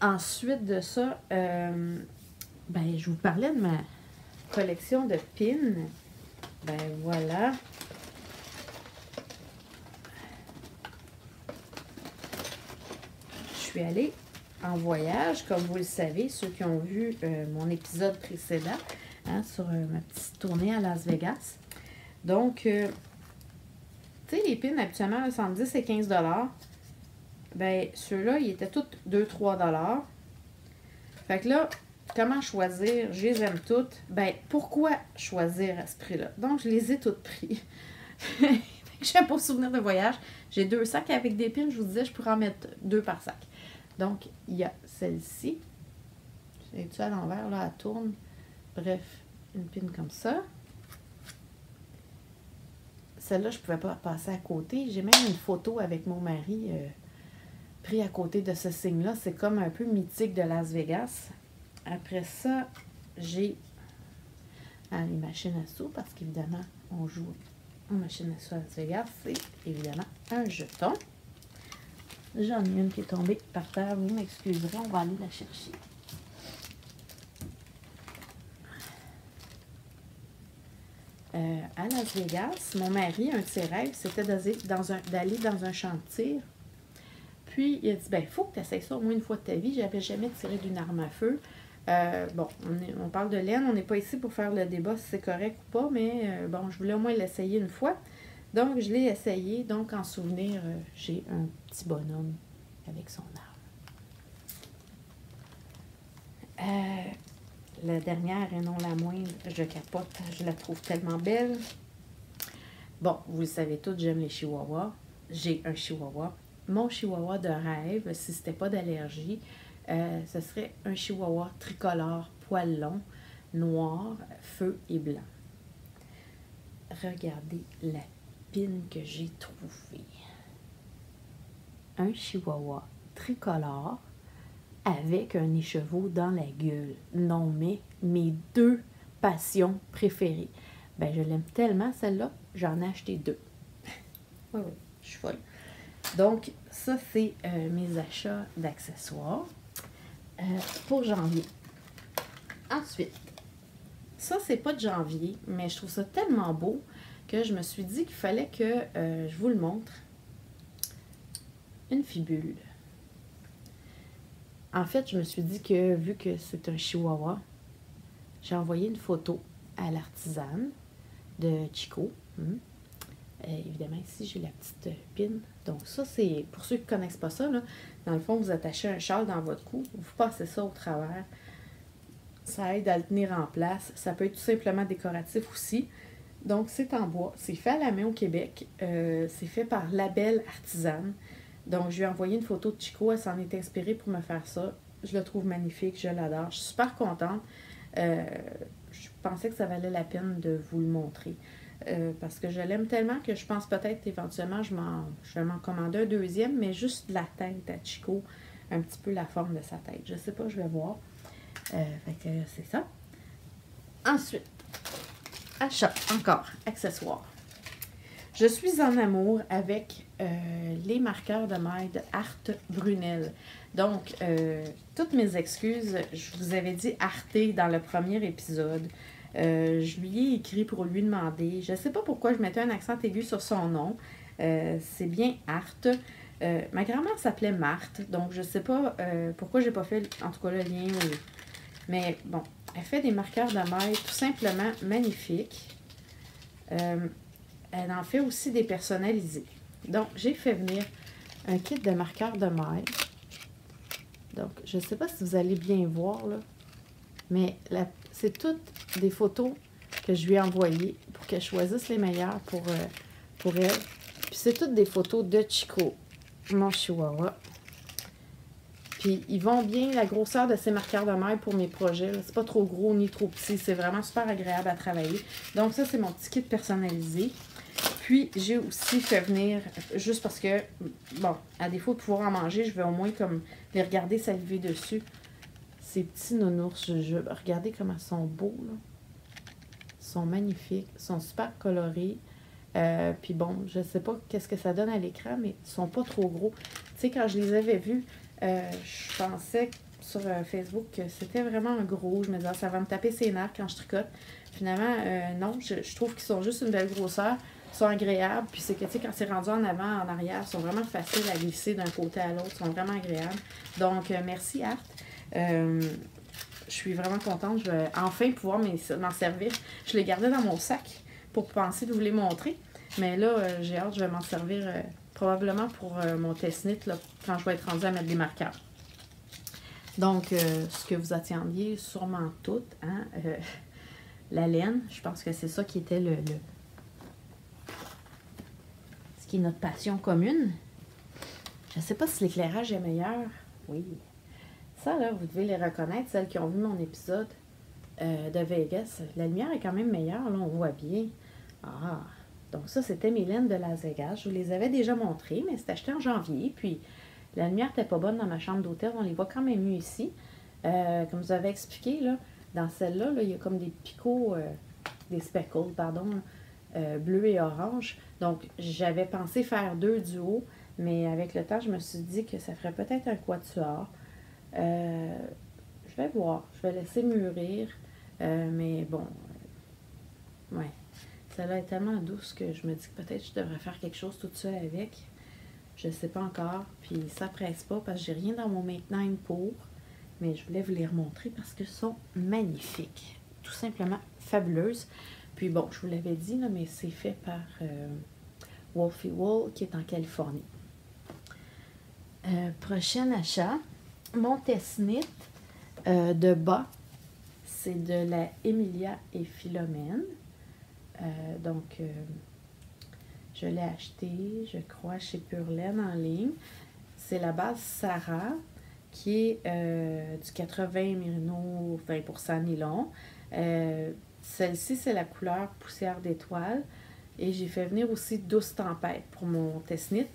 Ensuite de ça, ben, je vous parlais de ma collection de pins. Ben voilà. Je suis allée en voyage, comme vous le savez, ceux qui ont vu euh, mon épisode précédent hein, sur euh, ma petite tournée à Las Vegas. Donc, euh, tu sais, les pins, habituellement, 110 et 15 Ben, ceux-là, ils étaient tous 2-3 Fait que là, Comment choisir? Je les aime toutes. Ben, pourquoi choisir à ce prix-là? Donc, je les ai toutes pris. J'ai pas souvenir de voyage. J'ai deux sacs avec des pins. Je vous disais, je pourrais en mettre deux par sac. Donc, il y a celle-ci. C'est-tu à l'envers, là? Elle tourne. Bref, une pin comme ça. Celle-là, je pouvais pas passer à côté. J'ai même une photo avec mon mari euh, pris à côté de ce signe-là. C'est comme un peu mythique de Las Vegas. Après ça, j'ai les machines à sous parce qu'évidemment, on joue en machine à sous à Vegas. C'est évidemment un jeton. J'en ai une qui est tombée par terre. Vous m'excuserez, on va aller la chercher. Euh, à Las Vegas, mon mari, un de ses rêves, c'était d'aller dans, un, dans. Puis, il a dit, ben, faut que tu essaies ça au moins une fois de ta vie. J'avais jamais tiré d'une arme à feu. Euh, bon, on, parle de laine, on n'est pas ici pour faire le débat si c'est correct ou pas, mais euh, bon, je voulais au moins l'essayer une fois. Donc, je l'ai essayé. Donc, en souvenir, euh, j'ai un petit bonhomme avec son arme. la dernière et non la moindre, je capote, je la trouve tellement belle. Bon, vous le savez tous, j'aime les chihuahuas. J'ai un chihuahua. Mon chihuahua de rêve, si c'était pas d'allergie, euh, ce serait un chihuahua tricolore, poil long, noir, feu et blanc. Regardez la que j'ai trouvée. Un chihuahua tricolore avec un écheveau dans la gueule. Non, mais mes deux passions préférées. Ben, je l'aime tellement, celle-là, j'en ai acheté deux. oui, oui, je suis folle. Donc, ça, c'est euh, mes achats d'accessoires. Euh, pour janvier. Ensuite, ça, c'est pas de janvier, mais je trouve ça tellement beau que je me suis dit qu'il fallait que euh, je vous le montre. Une fibule. En fait, je me suis dit que vu que c'est un chihuahua, j'ai envoyé une photo à l'artisane de Chico. Hmm. Euh, évidemment, ici, j'ai la petite euh, pin. Donc, ça, c'est pour ceux qui ne connaissent pas ça. Là, dans le fond, vous attachez un châle dans votre cou, vous passez ça au travers. Ça aide à le tenir en place. Ça peut être tout simplement décoratif aussi. Donc, c'est en bois. C'est fait à la main au Québec. Euh, c'est fait par Label Artisane. Donc, je lui ai envoyé une photo de Chico. Elle s'en est inspirée pour me faire ça. Je le trouve magnifique. Je l'adore. Je suis super contente. je pensais que ça valait la peine de vous le montrer. Euh, parce que je l'aime tellement que je pense peut-être éventuellement je, je vais m'en commander un deuxième, mais juste la tête à Chico, un petit peu la forme de sa tête. Je sais pas, je vais voir. Euh, fait que c'est ça. Ensuite, achat, encore, accessoires. Je suis en amour avec euh, les marqueurs de maille Art Brunel. Donc, toutes mes excuses, je vous avais dit Arte dans le premier épisode. Euh, je lui ai écrit pour lui demander. Je ne sais pas pourquoi je mettais un accent aigu sur son nom. Euh, c'est bien Art. Euh, ma grand-mère s'appelait Marthe, donc je ne sais pas pourquoi j'ai pas fait en tout cas le lien. Mais bon, elle fait des marqueurs de maille tout simplement magnifiques. elle en fait aussi des personnalisés. Donc, j'ai fait venir un kit de marqueurs de maille. Donc, je ne sais pas si vous allez bien voir, là, mais c'est toutes des photos que je lui ai envoyées pour qu'elle choisisse les meilleures pour, euh, pour elle. Puis c'est toutes des photos de Chico, mon chihuahua. Puis ils vont bien, la grosseur de ces marqueurs de maille pour mes projets. C'est pas trop gros ni trop petit. C'est vraiment super agréable à travailler. Donc ça, c'est mon petit kit personnalisé. Puis j'ai aussi fait venir, juste parce que, bon, à défaut de pouvoir en manger, je vais au moins comme les regarder saliver dessus. Ces petits nounours regardez comment ils sont beaux, là. Ils sont magnifiques, ils sont super colorés. Euh, puis bon, je sais pas qu'est-ce que ça donne à l'écran, mais ils sont pas trop gros. Tu sais, quand je les avais vus, euh, je pensais sur euh, Facebook que c'était vraiment un gros. Je me disais, ah, ça va me taper ses nerfs quand je tricote. Finalement, non, je, trouve qu'ils sont juste une belle grosseur. Ils sont agréables. Puis c'est que, tu sais, quand c'est rendu en avant, en arrière, ils sont vraiment faciles à glisser d'un côté à l'autre. Ils sont vraiment agréables. Donc, merci Art. Euh, je suis vraiment contente. Je vais enfin pouvoir m'en servir. Je l'ai gardé dans mon sac pour penser de vous les montrer. Mais là, euh, j'ai hâte, je vais m'en servir euh, probablement pour mon test knit quand je vais être rendue à mettre des marqueurs. Donc, ce que vous attendiez sûrement tout, hein, la laine, je pense que c'est ça qui était le, ce qui est notre passion commune. Je ne sais pas si l'éclairage est meilleur. Oui, ça, là, vous devez les reconnaître, celles qui ont vu mon épisode euh, de Vegas. La lumière est quand même meilleure, là, on voit bien. Ah, donc ça, c'était mes laines de Las Vegas. Je vous les avais déjà montrées, mais c'était acheté en janvier. Puis, la lumière n'était pas bonne dans ma chambre d'hôtel. On les voit quand même mieux ici. Euh, comme je vous avais expliqué, là, dans celle-là, là, il y a comme des picots, euh, des speckles, pardon, bleu et orange. Donc, j'avais pensé faire deux du haut, mais avec le temps, je me suis dit que ça ferait peut-être un quatuor. Euh, je vais voir. Je vais laisser mûrir. Euh, mais bon, euh, ouais. Celle-là est tellement douce que je me dis que peut-être je devrais faire quelque chose tout seul avec. Je ne sais pas encore. Puis ça presse pas parce que j'ai rien dans mon maintenant pour. Mais je voulais vous les remontrer parce qu'elles sont magnifiques. Tout simplement fabuleuses. Puis bon, je vous l'avais dit, là, mais c'est fait par Wolfie Wool qui est en Californie. prochain achat, mon test-knit euh, de bas, c'est de la Emilia et Philomène. Euh, donc, euh, je l'ai acheté, je crois, chez Purlaine en ligne. C'est la base Sarah qui est du 80 merino 20% nylon. Celle-ci, c'est la couleur poussière d'étoile. Et j'ai fait venir aussi Douce Tempête pour mon test-knit.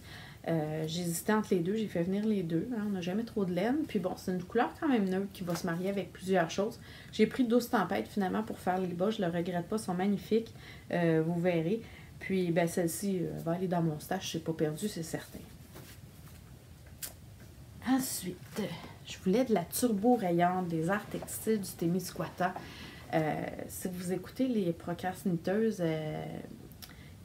Euh, j'hésitais entre les deux, j'ai fait venir les deux. Hein. on n'a jamais trop de laine. Puis bon, c'est une couleur quand même neutre qui va se marier avec plusieurs choses. J'ai pris 12 tempêtes finalement pour faire les bas. Je ne le regrette pas, sont magnifiques. Euh, vous verrez. Puis ben, celle-ci euh, va aller dans mon stage. Je ne pas perdu, c'est certain. Ensuite, je voulais de la turbo rayante des arts textiles du Témiscouata. si vous écoutez les procrastiniteuses,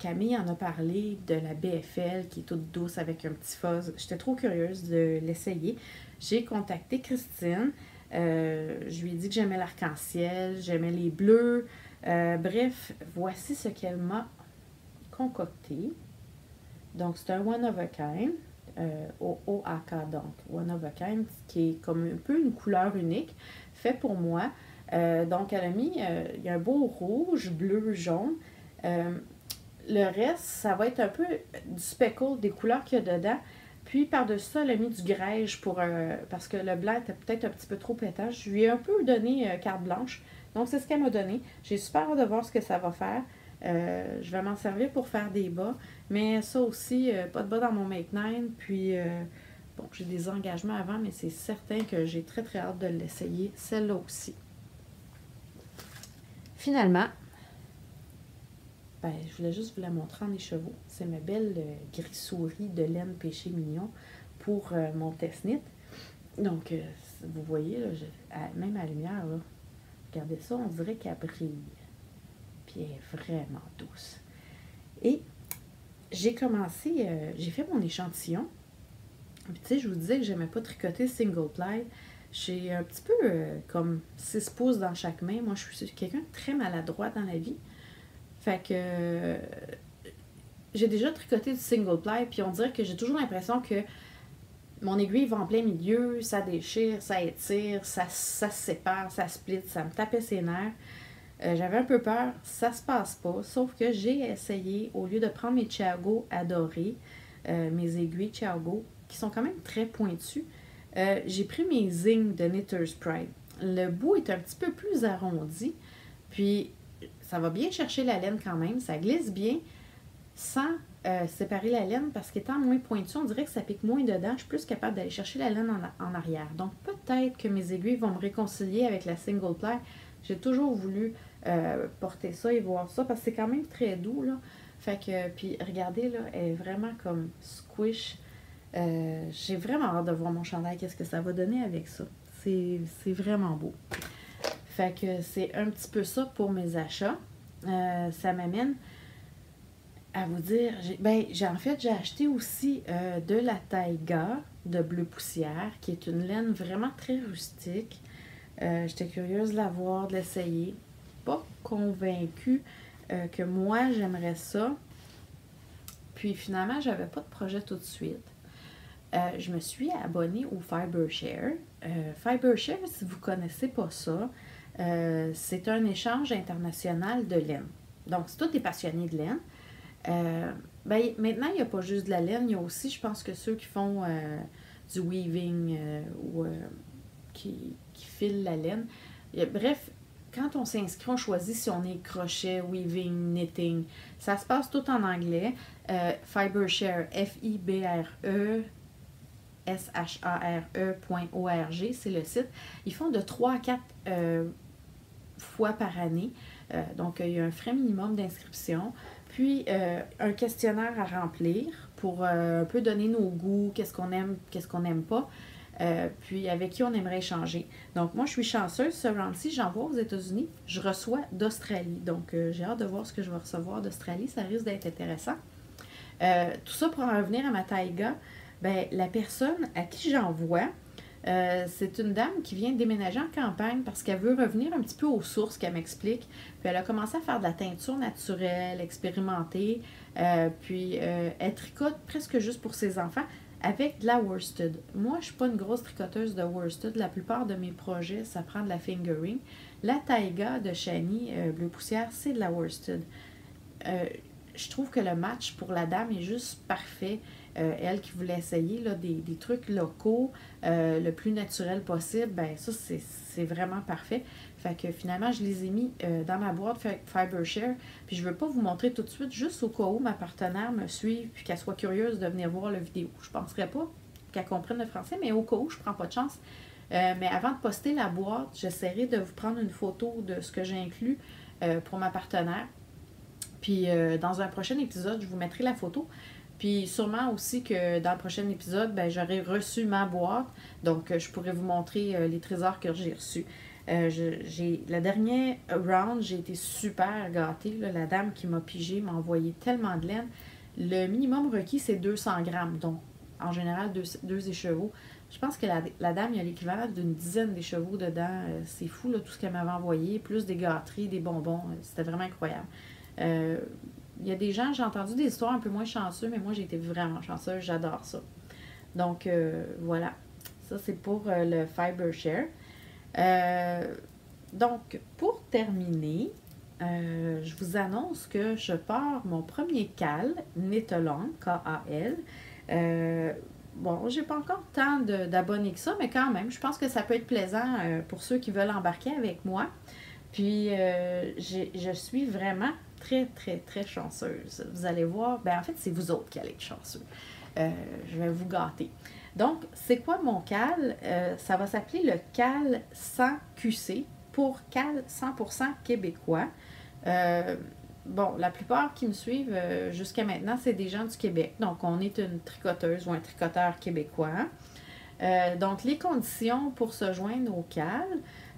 Camille en a parlé de la BFL qui est toute douce avec un petit fuzz. J'étais trop curieuse de l'essayer. J'ai contacté Christine. Euh, je lui ai dit que j'aimais l'arc-en-ciel, j'aimais les bleus. Euh, bref, voici ce qu'elle m'a concocté. Donc, c'est un One of a Kind, euh, au OAK, donc One of a Kind, qui est comme un peu une couleur unique, fait pour moi. Euh, donc, elle a mis, il y a un beau rouge, bleu, jaune. Le reste, ça va être un peu du speckle, des couleurs qu'il y a dedans. Puis par-dessus ça, elle a mis du grège pour parce que le blanc était peut-être un petit peu trop pétage. Je lui ai un peu donné carte blanche. Donc c'est ce qu'elle m'a donné. J'ai super hâte de voir ce que ça va faire. Euh, je vais m'en servir pour faire des bas. Mais ça aussi, euh, pas de bas dans mon Make 9. Puis euh, bon, j'ai des engagements avant, mais c'est certain que j'ai très très hâte de l'essayer. Celle-là aussi. Finalement, ben, je voulais juste vous la montrer en écheveau. C'est ma belle euh, gris souris de laine péché mignon pour euh, mon test-knit. Donc, euh, vous voyez, même à lumière, regardez ça, on dirait qu'elle brille. Puis elle est vraiment douce. Et j'ai commencé, j'ai fait mon échantillon. Puis, tu sais, je vous disais que j'aimais pas tricoter single ply. J'ai un petit peu comme 6 pouces dans chaque main. Moi, je suis quelqu'un de très maladroit dans la vie. Fait que j'ai déjà tricoté du single ply, puis on dirait que j'ai toujours l'impression que mon aiguille va en plein milieu, ça déchire, ça étire, ça, ça se sépare, ça split, ça me tapait ses nerfs. Euh, j'avais un peu peur, ça se passe pas, sauf que j'ai essayé, au lieu de prendre mes Chiago adorés, euh, mes aiguilles Chiago, qui sont quand même très pointues, euh, j'ai pris mes zing de Knitter's Pride. Le bout est un petit peu plus arrondi, puis ça va bien chercher la laine quand même, ça glisse bien sans euh, séparer la laine parce qu'étant moins pointu, on dirait que ça pique moins dedans. Je suis plus capable d'aller chercher la laine en, arrière. Donc peut-être que mes aiguilles vont me réconcilier avec la single ply. J'ai toujours voulu euh, porter ça et voir ça parce que c'est quand même très doux là. Fait que, puis regardez là, elle est vraiment comme squish. Euh, j'ai vraiment hâte de voir mon chandail, qu'est-ce que ça va donner avec ça. C'est vraiment beau. Fait que c'est un petit peu ça pour mes achats. Euh, ça m'amène à vous dire, ben, en fait, j'ai acheté aussi euh, de la taïga de bleu poussière, qui est une laine vraiment très rustique. Euh, j'étais curieuse de la voir, de l'essayer. Pas convaincue que moi, j'aimerais ça. Puis finalement, j'avais pas de projet tout de suite. je me suis abonnée au FiberShare. FiberShare, si vous connaissez pas ça, euh, c'est un échange international de laine. Donc, si toi, tu passionné de laine, euh, ben, maintenant, il n'y a pas juste de la laine, il y a aussi, je pense que ceux qui font euh, du weaving ou qui, filent la laine. bref, quand on s'inscrit, on choisit si on est crochet, weaving, knitting. Ça se passe tout en anglais. Fibershare, F-I-B-R-E, S-H-A-R-E.org, c'est le site. Ils font de 3 à 4 euh, fois par année. Euh, donc, il y a un frais minimum d'inscription, puis euh, un questionnaire à remplir pour un peu donner nos goûts, qu'est-ce qu'on aime, qu'est-ce qu'on n'aime pas. puis avec qui on aimerait échanger. Donc moi, je suis chanceuse. Ce round-ci, j'envoie aux États-Unis. Je reçois d'Australie. Donc j'ai hâte de voir ce que je vais recevoir d'Australie. Ça risque d'être intéressant. tout ça pour en revenir à ma taïga ben, la personne à qui j'envoie, euh, c'est une dame qui vient déménager en campagne parce qu'elle veut revenir un petit peu aux sources qu'elle m'explique. Puis elle a commencé à faire de la teinture naturelle, expérimenter. Euh, puis euh, elle tricote presque juste pour ses enfants avec de la worsted. Moi, je ne suis pas une grosse tricoteuse de worsted. La plupart de mes projets, ça prend de la fingering. La taiga de Shani Bleu Poussière, c'est de la worsted. je trouve que le match pour la dame est juste parfait. Euh, elle qui voulait essayer des, trucs locaux euh, le plus naturel possible, ben ça, c'est vraiment parfait. Fait que finalement, je les ai mis euh, dans ma boîte FiberShare. Puis je ne veux pas vous montrer tout de suite, juste au cas où ma partenaire me suive puis qu'elle soit curieuse de venir voir la vidéo. Je ne penserais pas qu'elle comprenne le français, mais au cas où, je ne prends pas de chance. mais avant de poster la boîte, j'essaierai de vous prendre une photo de ce que j'ai inclus pour ma partenaire. Puis dans un prochain épisode, je vous mettrai la photo. Puis sûrement aussi que dans le prochain épisode, ben, j'aurai reçu ma boîte. Donc, euh, je pourrais vous montrer euh, les trésors que j'ai reçus. Euh, j'ai, la dernière round, j'ai été super gâtée. La dame qui m'a pigé m'a envoyé tellement de laine. Le minimum requis, c'est 200 grammes. Donc, en général, deux, deux écheveaux. Je pense que la, dame, il y a l'équivalent d'une dizaine d'écheveaux dedans. C'est fou, tout ce qu'elle m'avait envoyé, plus des gâteries, des bonbons. C'était vraiment incroyable. Il y a des gens, j'ai entendu des histoires un peu moins chanceux, mais moi, j'ai été vraiment chanceuse. J'adore ça. Donc, voilà. Ça, c'est pour le Fiber Share. donc, pour terminer, je vous annonce que je pars mon premier cal, Knitalong, K-A-L. Bon, j'ai pas encore tant d'abonnés que ça, mais quand même, je pense que ça peut être plaisant euh, pour ceux qui veulent embarquer avec moi. Puis, euh, je suis vraiment très, très, très chanceuse. Vous allez voir, ben en fait, c'est vous autres qui allez être chanceux. Euh, je vais vous gâter. Donc, c'est quoi mon cal? ça va s'appeler le cal 100 QC pour cal 100% québécois bon, la plupart qui me suivent euh, jusqu'à maintenant, c'est des gens du Québec. Donc, on est une tricoteuse ou un tricoteur québécois. Euh, donc, les conditions pour se joindre au CAL,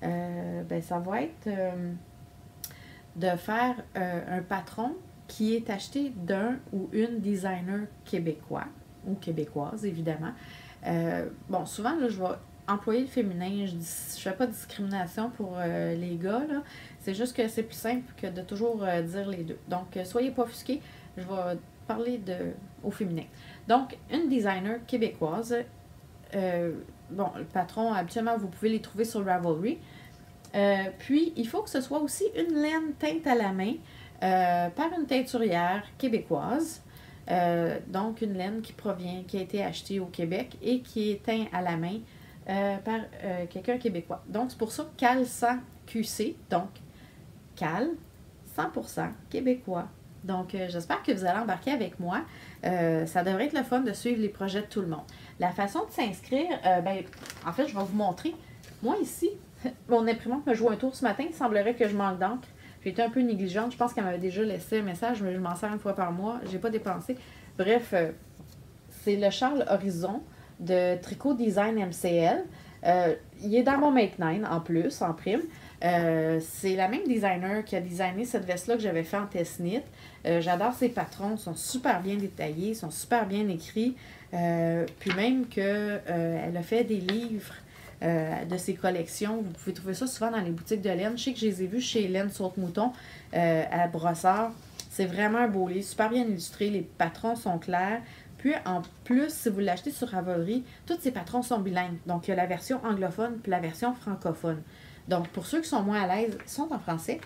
euh, ben, ça va être de faire un patron qui est acheté d'un ou une designer québécois ou québécoise, évidemment. bon, souvent, là, je vais employer le féminin. Je ne fais pas de discrimination pour les gars. Là. C'est juste que c'est plus simple que de toujours euh, dire les deux. Donc, euh, soyez pas offusqués. Je vais parler de, au féminin. Donc, une designer québécoise. Euh, bon, le patron, habituellement, vous pouvez les trouver sur Ravelry. Puis, il faut que ce soit aussi une laine teinte à la main par une teinturière québécoise. donc, une laine qui provient, qui a été achetée au Québec et qui est teinte à la main par quelqu'un québécois. Donc, c'est pour ça qu'elle sent QC, donc Cal, 100% québécois. Donc, euh, j'espère que vous allez embarquer avec moi. Euh, ça devrait être le fun de suivre les projets de tout le monde. La façon de s'inscrire, euh, ben, en fait, je vais vous montrer. Moi, ici, mon imprimante me joue un tour ce matin. Il semblerait que je manque d'encre. J'ai été un peu négligente. Je pense qu'elle m'avait déjà laissé un message, mais je m'en sers une fois par mois. Je n'ai pas dépensé. Bref, c'est le Charles Horizon de Tricot Design MCL. il est dans mon Make 9 en plus, en prime. Euh, c'est la même designer qui a designé cette veste-là que j'avais fait en test. Euh, j'adore ses patrons, ils sont super bien détaillés, ils sont super bien écrits. Euh, puis même qu'elle a fait des livres de ses collections. Vous pouvez trouver ça souvent dans les boutiques de laine. Je sais que je les ai vus chez Laine Saute-Mouton à Brossard. C'est vraiment un beau livre, super bien illustré. Les patrons sont clairs. Puis en plus, si vous l'achetez sur Ravelry, tous ces patrons sont bilingues. Donc il y a la version anglophone puis la version francophone. Donc, pour ceux qui sont moins à l'aise, sont en français.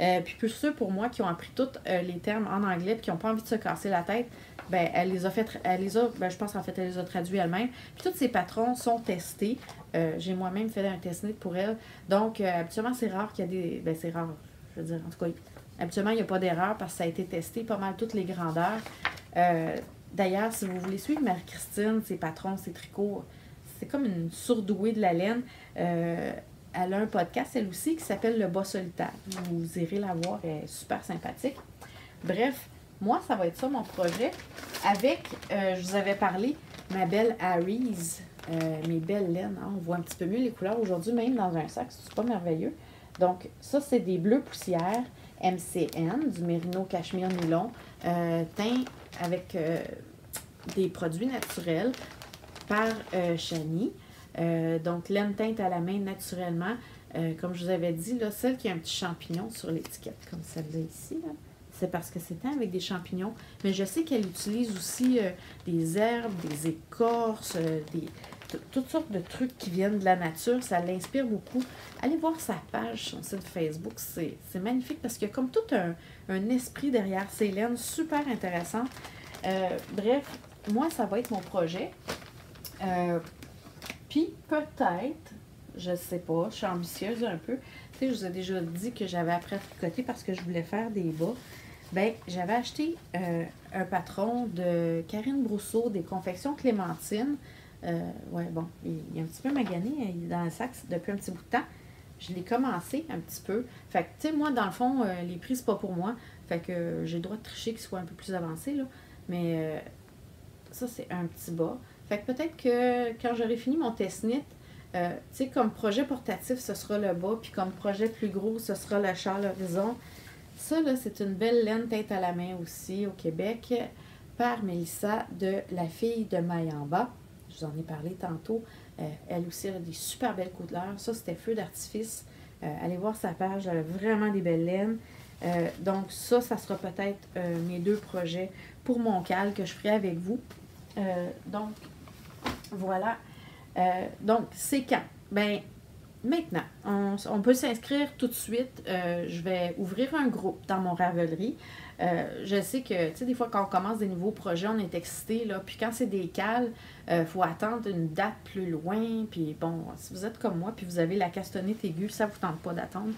Euh, puis pour ceux pour moi qui ont appris tous euh, les termes en anglais et qui n'ont pas envie de se casser la tête, ben elle les a fait, elle les a, ben, je pense en fait elle les a traduits elle-même. Puis tous ces patrons sont testés. Euh, j'ai moi-même fait un test pour elle. Donc habituellement c'est rare qu'il y a des, ben c'est rare, je veux dire en tout cas, habituellement il n'y a pas d'erreur parce que ça a été testé pas mal toutes les grandeurs. D'ailleurs, si vous voulez suivre Marie-Christine, ses patrons, ses tricots, c'est comme une sourdouée de la laine elle a un podcast, elle aussi, qui s'appelle Le Bas solitaire. Vous irez la voir, elle est super sympathique. Bref, moi, ça va être ça mon projet. Avec, euh, je vous avais parlé, ma belle Harry's, euh, mes belles laines. Hein. on voit un petit peu mieux les couleurs aujourd'hui, même dans un sac, c'est pas merveilleux. Donc, ça, c'est des bleus poussières MCN, du mérino cachemire nylon, euh, teint avec des produits naturels par Chani. Euh, donc, laine teinte à la main naturellement. Euh, comme je vous avais dit, là, celle qui a un petit champignon sur l'étiquette, comme celle-là ici, c'est parce que c'est avec des champignons. Mais je sais qu'elle utilise aussi euh, des herbes, des écorces, des, toutes sortes de trucs qui viennent de la nature. Ça l'inspire beaucoup. Allez voir sa page, son site Facebook. C'est magnifique parce qu'il y a comme tout un, esprit derrière ces laines super intéressant. bref, moi, ça va être mon projet. Puis peut-être, je sais pas, je suis ambitieuse un peu. Tu sais, je vous ai déjà dit que j'avais appris à tricoter parce que je voulais faire des bas. Ben, j'avais acheté euh, un patron de Karine Brousseau des confections Clémentine. Euh, ouais, bon, il, est un petit peu magané, hein, il est dans le sac depuis un petit bout de temps. Je l'ai commencé un petit peu. Fait que, tu sais, moi, dans le fond, euh, les prix, c'est pas pour moi. Fait que j'ai le droit de tricher qu'il soit un peu plus avancé, là. Mais ça, c'est un petit bas. Fait que peut-être que quand j'aurai fini mon test knit, Euh, tu sais, comme projet portatif, ce sera le bas, puis comme projet plus gros, ce sera le char l'horizon. Ça, là, c'est une belle laine tête à la main aussi au Québec par Mélissa de La fille de Mayamba. Je vous en ai parlé tantôt. Euh, elle aussi a des super belles couleurs. Ça, c'était feu d'artifice. Euh, allez voir sa page, elle a vraiment des belles laines. Euh, donc, ça, ça sera peut-être mes deux projets pour mon cal que je ferai avec vous. donc, voilà. donc, c'est quand? Ben, maintenant. On, peut s'inscrire tout de suite. je vais ouvrir un groupe dans mon Ravelry. Euh, je sais que, tu sais, des fois, quand on commence des nouveaux projets, on est excité, là. Puis quand c'est des cales, il euh, faut attendre une date plus loin. Puis bon, si vous êtes comme moi, puis vous avez la castonnette aiguë, ça vous tente pas d'attendre.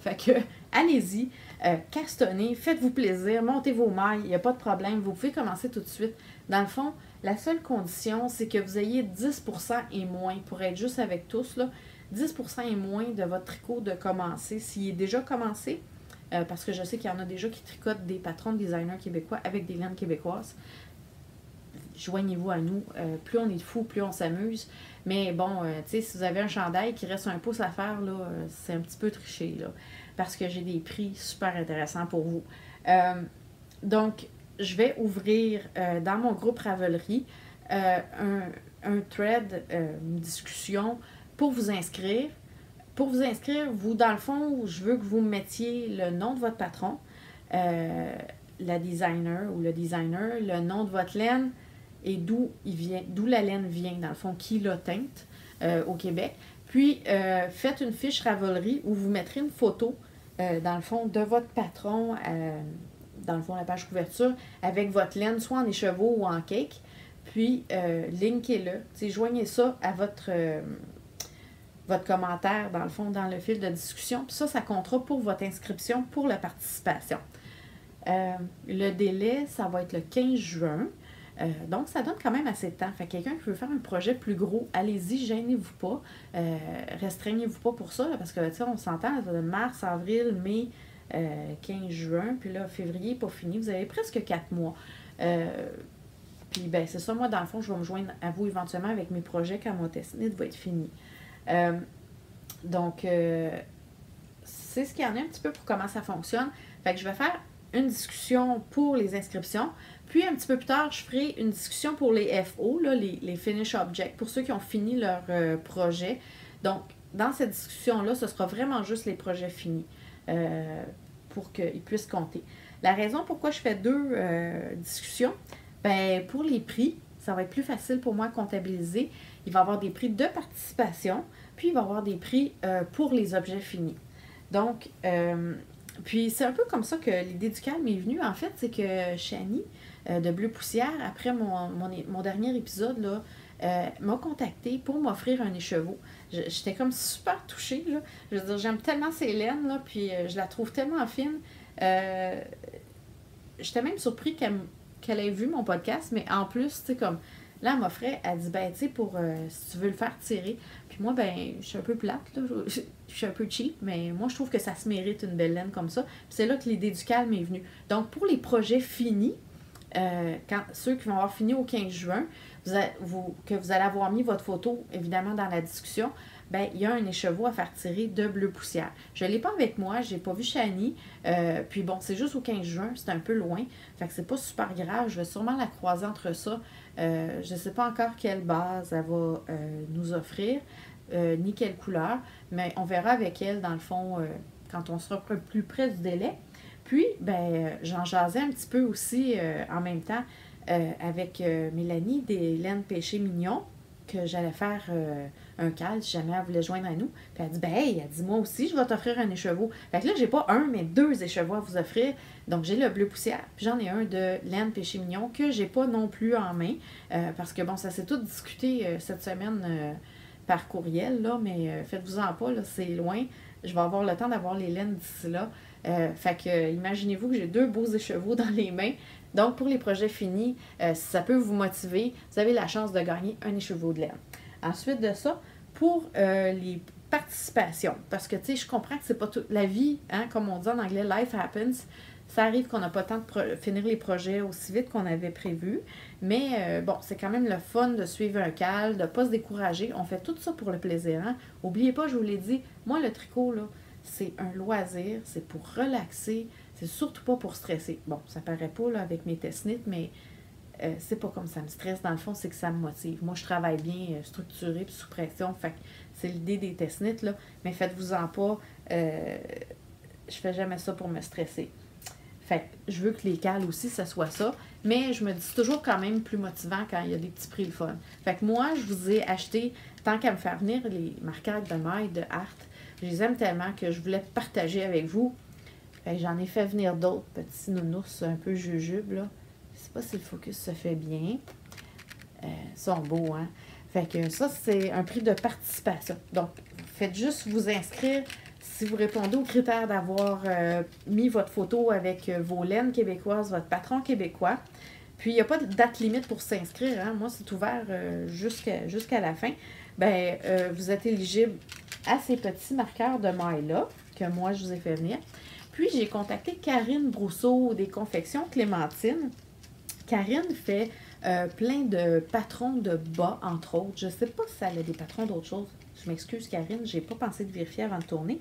Fait que, allez-y, euh, castonnez, faites-vous plaisir, montez vos mailles, il n'y a pas de problème. Vous pouvez commencer tout de suite. Dans le fond, la seule condition, c'est que vous ayez 10% et moins, pour être juste avec tous, là, 10% et moins de votre tricot de commencer. S'il est déjà commencé, euh, parce que je sais qu'il y en a déjà qui tricotent des patrons de designers québécois avec des laines québécoises. Joignez-vous à nous. Euh, plus on est fou, plus on s'amuse. Mais bon, euh, tu sais, si vous avez un chandail qui reste un pouce à faire, c'est un petit peu triché, là. Parce que j'ai des prix super intéressants pour vous. donc, je vais ouvrir dans mon groupe Ravelry un, un, thread, une discussion pour vous inscrire pour vous inscrire, vous, dans le fond, je veux que vous mettiez le nom de votre patron, euh, la designer ou le designer, le nom de votre laine et d'où il vient, d'où la laine vient, dans le fond, qui l'a teinte euh, au Québec. Puis, euh, faites une fiche Ravelry où vous mettrez une photo, dans le fond, de votre patron, dans le fond, la page couverture, avec votre laine, soit en écheveau ou en cake. Puis, linkez-le. Joignez ça à votre votre commentaire, dans le fond, dans le fil de discussion. Puis ça, ça comptera pour votre inscription pour la participation. Euh, le délai, ça va être le 15 juin. Euh, donc, ça donne quand même assez de temps. Fait quelqu'un qui veut faire un projet plus gros, allez-y, gênez-vous pas. Euh, restreignez-vous pas pour ça, parce que, tu sais, on s'entend, mars, avril, mai, 15 juin, puis là, février, pas fini. Vous avez presque quatre mois. puis, ben, c'est ça, moi, dans le fond, je vais me joindre à vous éventuellement avec mes projets quand mon test va être fini. Euh, donc, euh, c'est ce qu'il y en a un petit peu pour comment ça fonctionne. Fait que je vais faire une discussion pour les inscriptions. Puis un petit peu plus tard, je ferai une discussion pour les FO, les, les Finish Objects, pour ceux qui ont fini leur euh, projet. Donc, dans cette discussion-là, ce sera vraiment juste les projets finis pour qu'ils puissent compter. La raison pourquoi je fais deux discussions, ben, pour les prix, ça va être plus facile pour moi à comptabiliser. Il va y avoir des prix de participation, puis il va y avoir des prix euh, pour les objets finis. Donc, euh, puis c'est un peu comme ça que l'idée du calme est venue. En fait, c'est que Chani euh, de Bleu Poussière, après mon, mon, dernier épisode, là, m'a contacté pour m'offrir un écheveau. J'étais comme super touchée. Là. Je veux dire, j'aime tellement laines, là, puis je la trouve tellement fine. J'étais même surpris qu'elle ait vu mon podcast, mais en plus, tu sais, comme Là, elle m'offrait, elle dit, ben, tu sais, pour, euh, si tu veux le faire tirer. Puis moi, ben, je suis un peu plate, je, suis un peu cheap, mais moi, je trouve que ça se mérite une belle laine comme ça. Puis c'est là que l'idée du calme est venue. Donc, pour les projets finis, euh, quand, ceux qui vont avoir fini au 15 juin, que vous allez avoir mis votre photo, évidemment, dans la discussion, ben, il y a un écheveau à faire tirer de bleu poussière. Je ne l'ai pas avec moi, j'ai pas vu Chani. Euh, puis bon, c'est juste au 15 juin, c'est un peu loin. Fait que c'est pas super grave. Je vais sûrement la croiser entre ça euh, je ne sais pas encore quelle base elle va nous offrir, ni quelle couleur, mais on verra avec elle, dans le fond, quand on sera plus près du délai. Puis, ben, j'en jasais un petit peu aussi en même temps avec Mélanie des laines pêchées mignons que j'allais faire un cal si jamais elle voulait joindre à nous. Puis elle dit, ben, hey, elle dit, moi aussi, je vais t'offrir un écheveau. Fait que là, j'ai pas un, mais deux écheveaux à vous offrir. Donc, j'ai le bleu poussière, puis j'en ai un de laine péché mignon que j'ai pas non plus en main. Euh, parce que, bon, ça s'est tout discuté euh, cette semaine euh, par courriel, là, mais faites-vous-en pas, là, c'est loin. Je vais avoir le temps d'avoir les laines d'ici là. Fait que, imaginez-vous que j'ai deux beaux écheveaux dans les mains. Donc, pour les projets finis, si ça peut vous motiver, vous avez la chance de gagner un écheveau de laine. Ensuite de ça, pour euh, les participations, parce que tu sais, je comprends que c'est pas toute la vie, hein, comme on dit en anglais, life happens. Ça arrive qu'on n'a pas le temps de finir les projets aussi vite qu'on avait prévu. Mais euh, bon, c'est quand même le fun de suivre un cal, de ne pas se décourager. On fait tout ça pour le plaisir. Hein? Oubliez pas, je vous l'ai dit, moi, le tricot, là, c'est un loisir, c'est pour relaxer, c'est surtout pas pour stresser. Bon, ça paraît pas avec mes testnites, mais euh, c'est pas comme ça me stresse. Dans le fond, c'est que ça me motive. Moi, je travaille bien euh, structuré puis sous pression. Fait c'est l'idée des testnites, là. Mais faites-vous-en pas. Euh, je fais jamais ça pour me stresser. Fait je veux que les cales aussi, ça soit ça. Mais je me dis toujours quand même plus motivant quand il y a des petits prix le fun. Fait que moi, je vous ai acheté, tant qu'à me faire venir, les marqueurs de maille de Art. Je les aime tellement que je voulais partager avec vous. J'en ai fait venir d'autres petits nounours un peu jujubes, là sais pas si le focus se fait bien. Euh, ils sont beaux, hein? Fait que ça, c'est un prix de participation. Donc, faites juste vous inscrire si vous répondez aux critères d'avoir euh, mis votre photo avec euh, vos laines québécoises, votre patron québécois. Puis, il n'y a pas de date limite pour s'inscrire. Hein? Moi, c'est ouvert jusqu'à jusqu'à la fin. Ben, vous êtes éligible à ces petits marqueurs de maille-là que moi, je vous ai fait venir. Puis, j'ai contacté Karine Brousseau des Confections Clémentine Karine fait euh, plein de patrons de bas, entre autres. Je ne sais pas si elle a des patrons d'autres choses. Je m'excuse, Karine, je n'ai pas pensé de vérifier avant de tourner.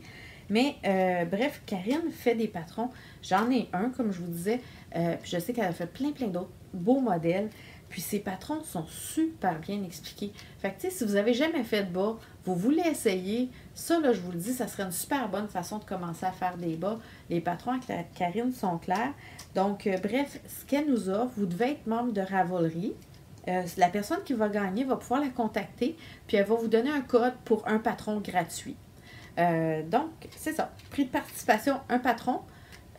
Mais euh, bref, Karine fait des patrons. J'en ai un, comme je vous disais. Euh, je sais qu'elle a fait plein, plein d'autres beaux modèles. Puis ces patrons sont super bien expliqués. Fait que, si vous avez jamais fait de bas, vous voulez essayer, ça, là, je vous le dis, ça serait une super bonne façon de commencer à faire des bas. Les patrons avec Karine sont clairs. Donc, euh, bref, ce qu'elle nous offre, vous devez être membre de Ravelry. Euh, la personne qui va gagner va pouvoir la contacter, puis elle va vous donner un code pour un patron gratuit. Euh, donc, c'est ça. Prix de participation, un patron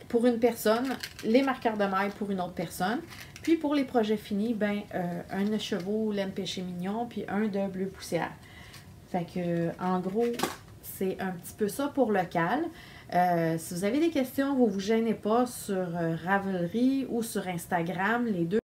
pour une personne, les marqueurs de maille pour une autre personne. Puis pour les projets finis, ben, euh, un chevaux laine péché mignon, puis un de bleu poussière. Fait en gros, c'est un petit peu ça pour le cal. Euh, si vous avez des questions, vous ne vous gênez pas sur euh, Ravelry ou sur Instagram, les deux.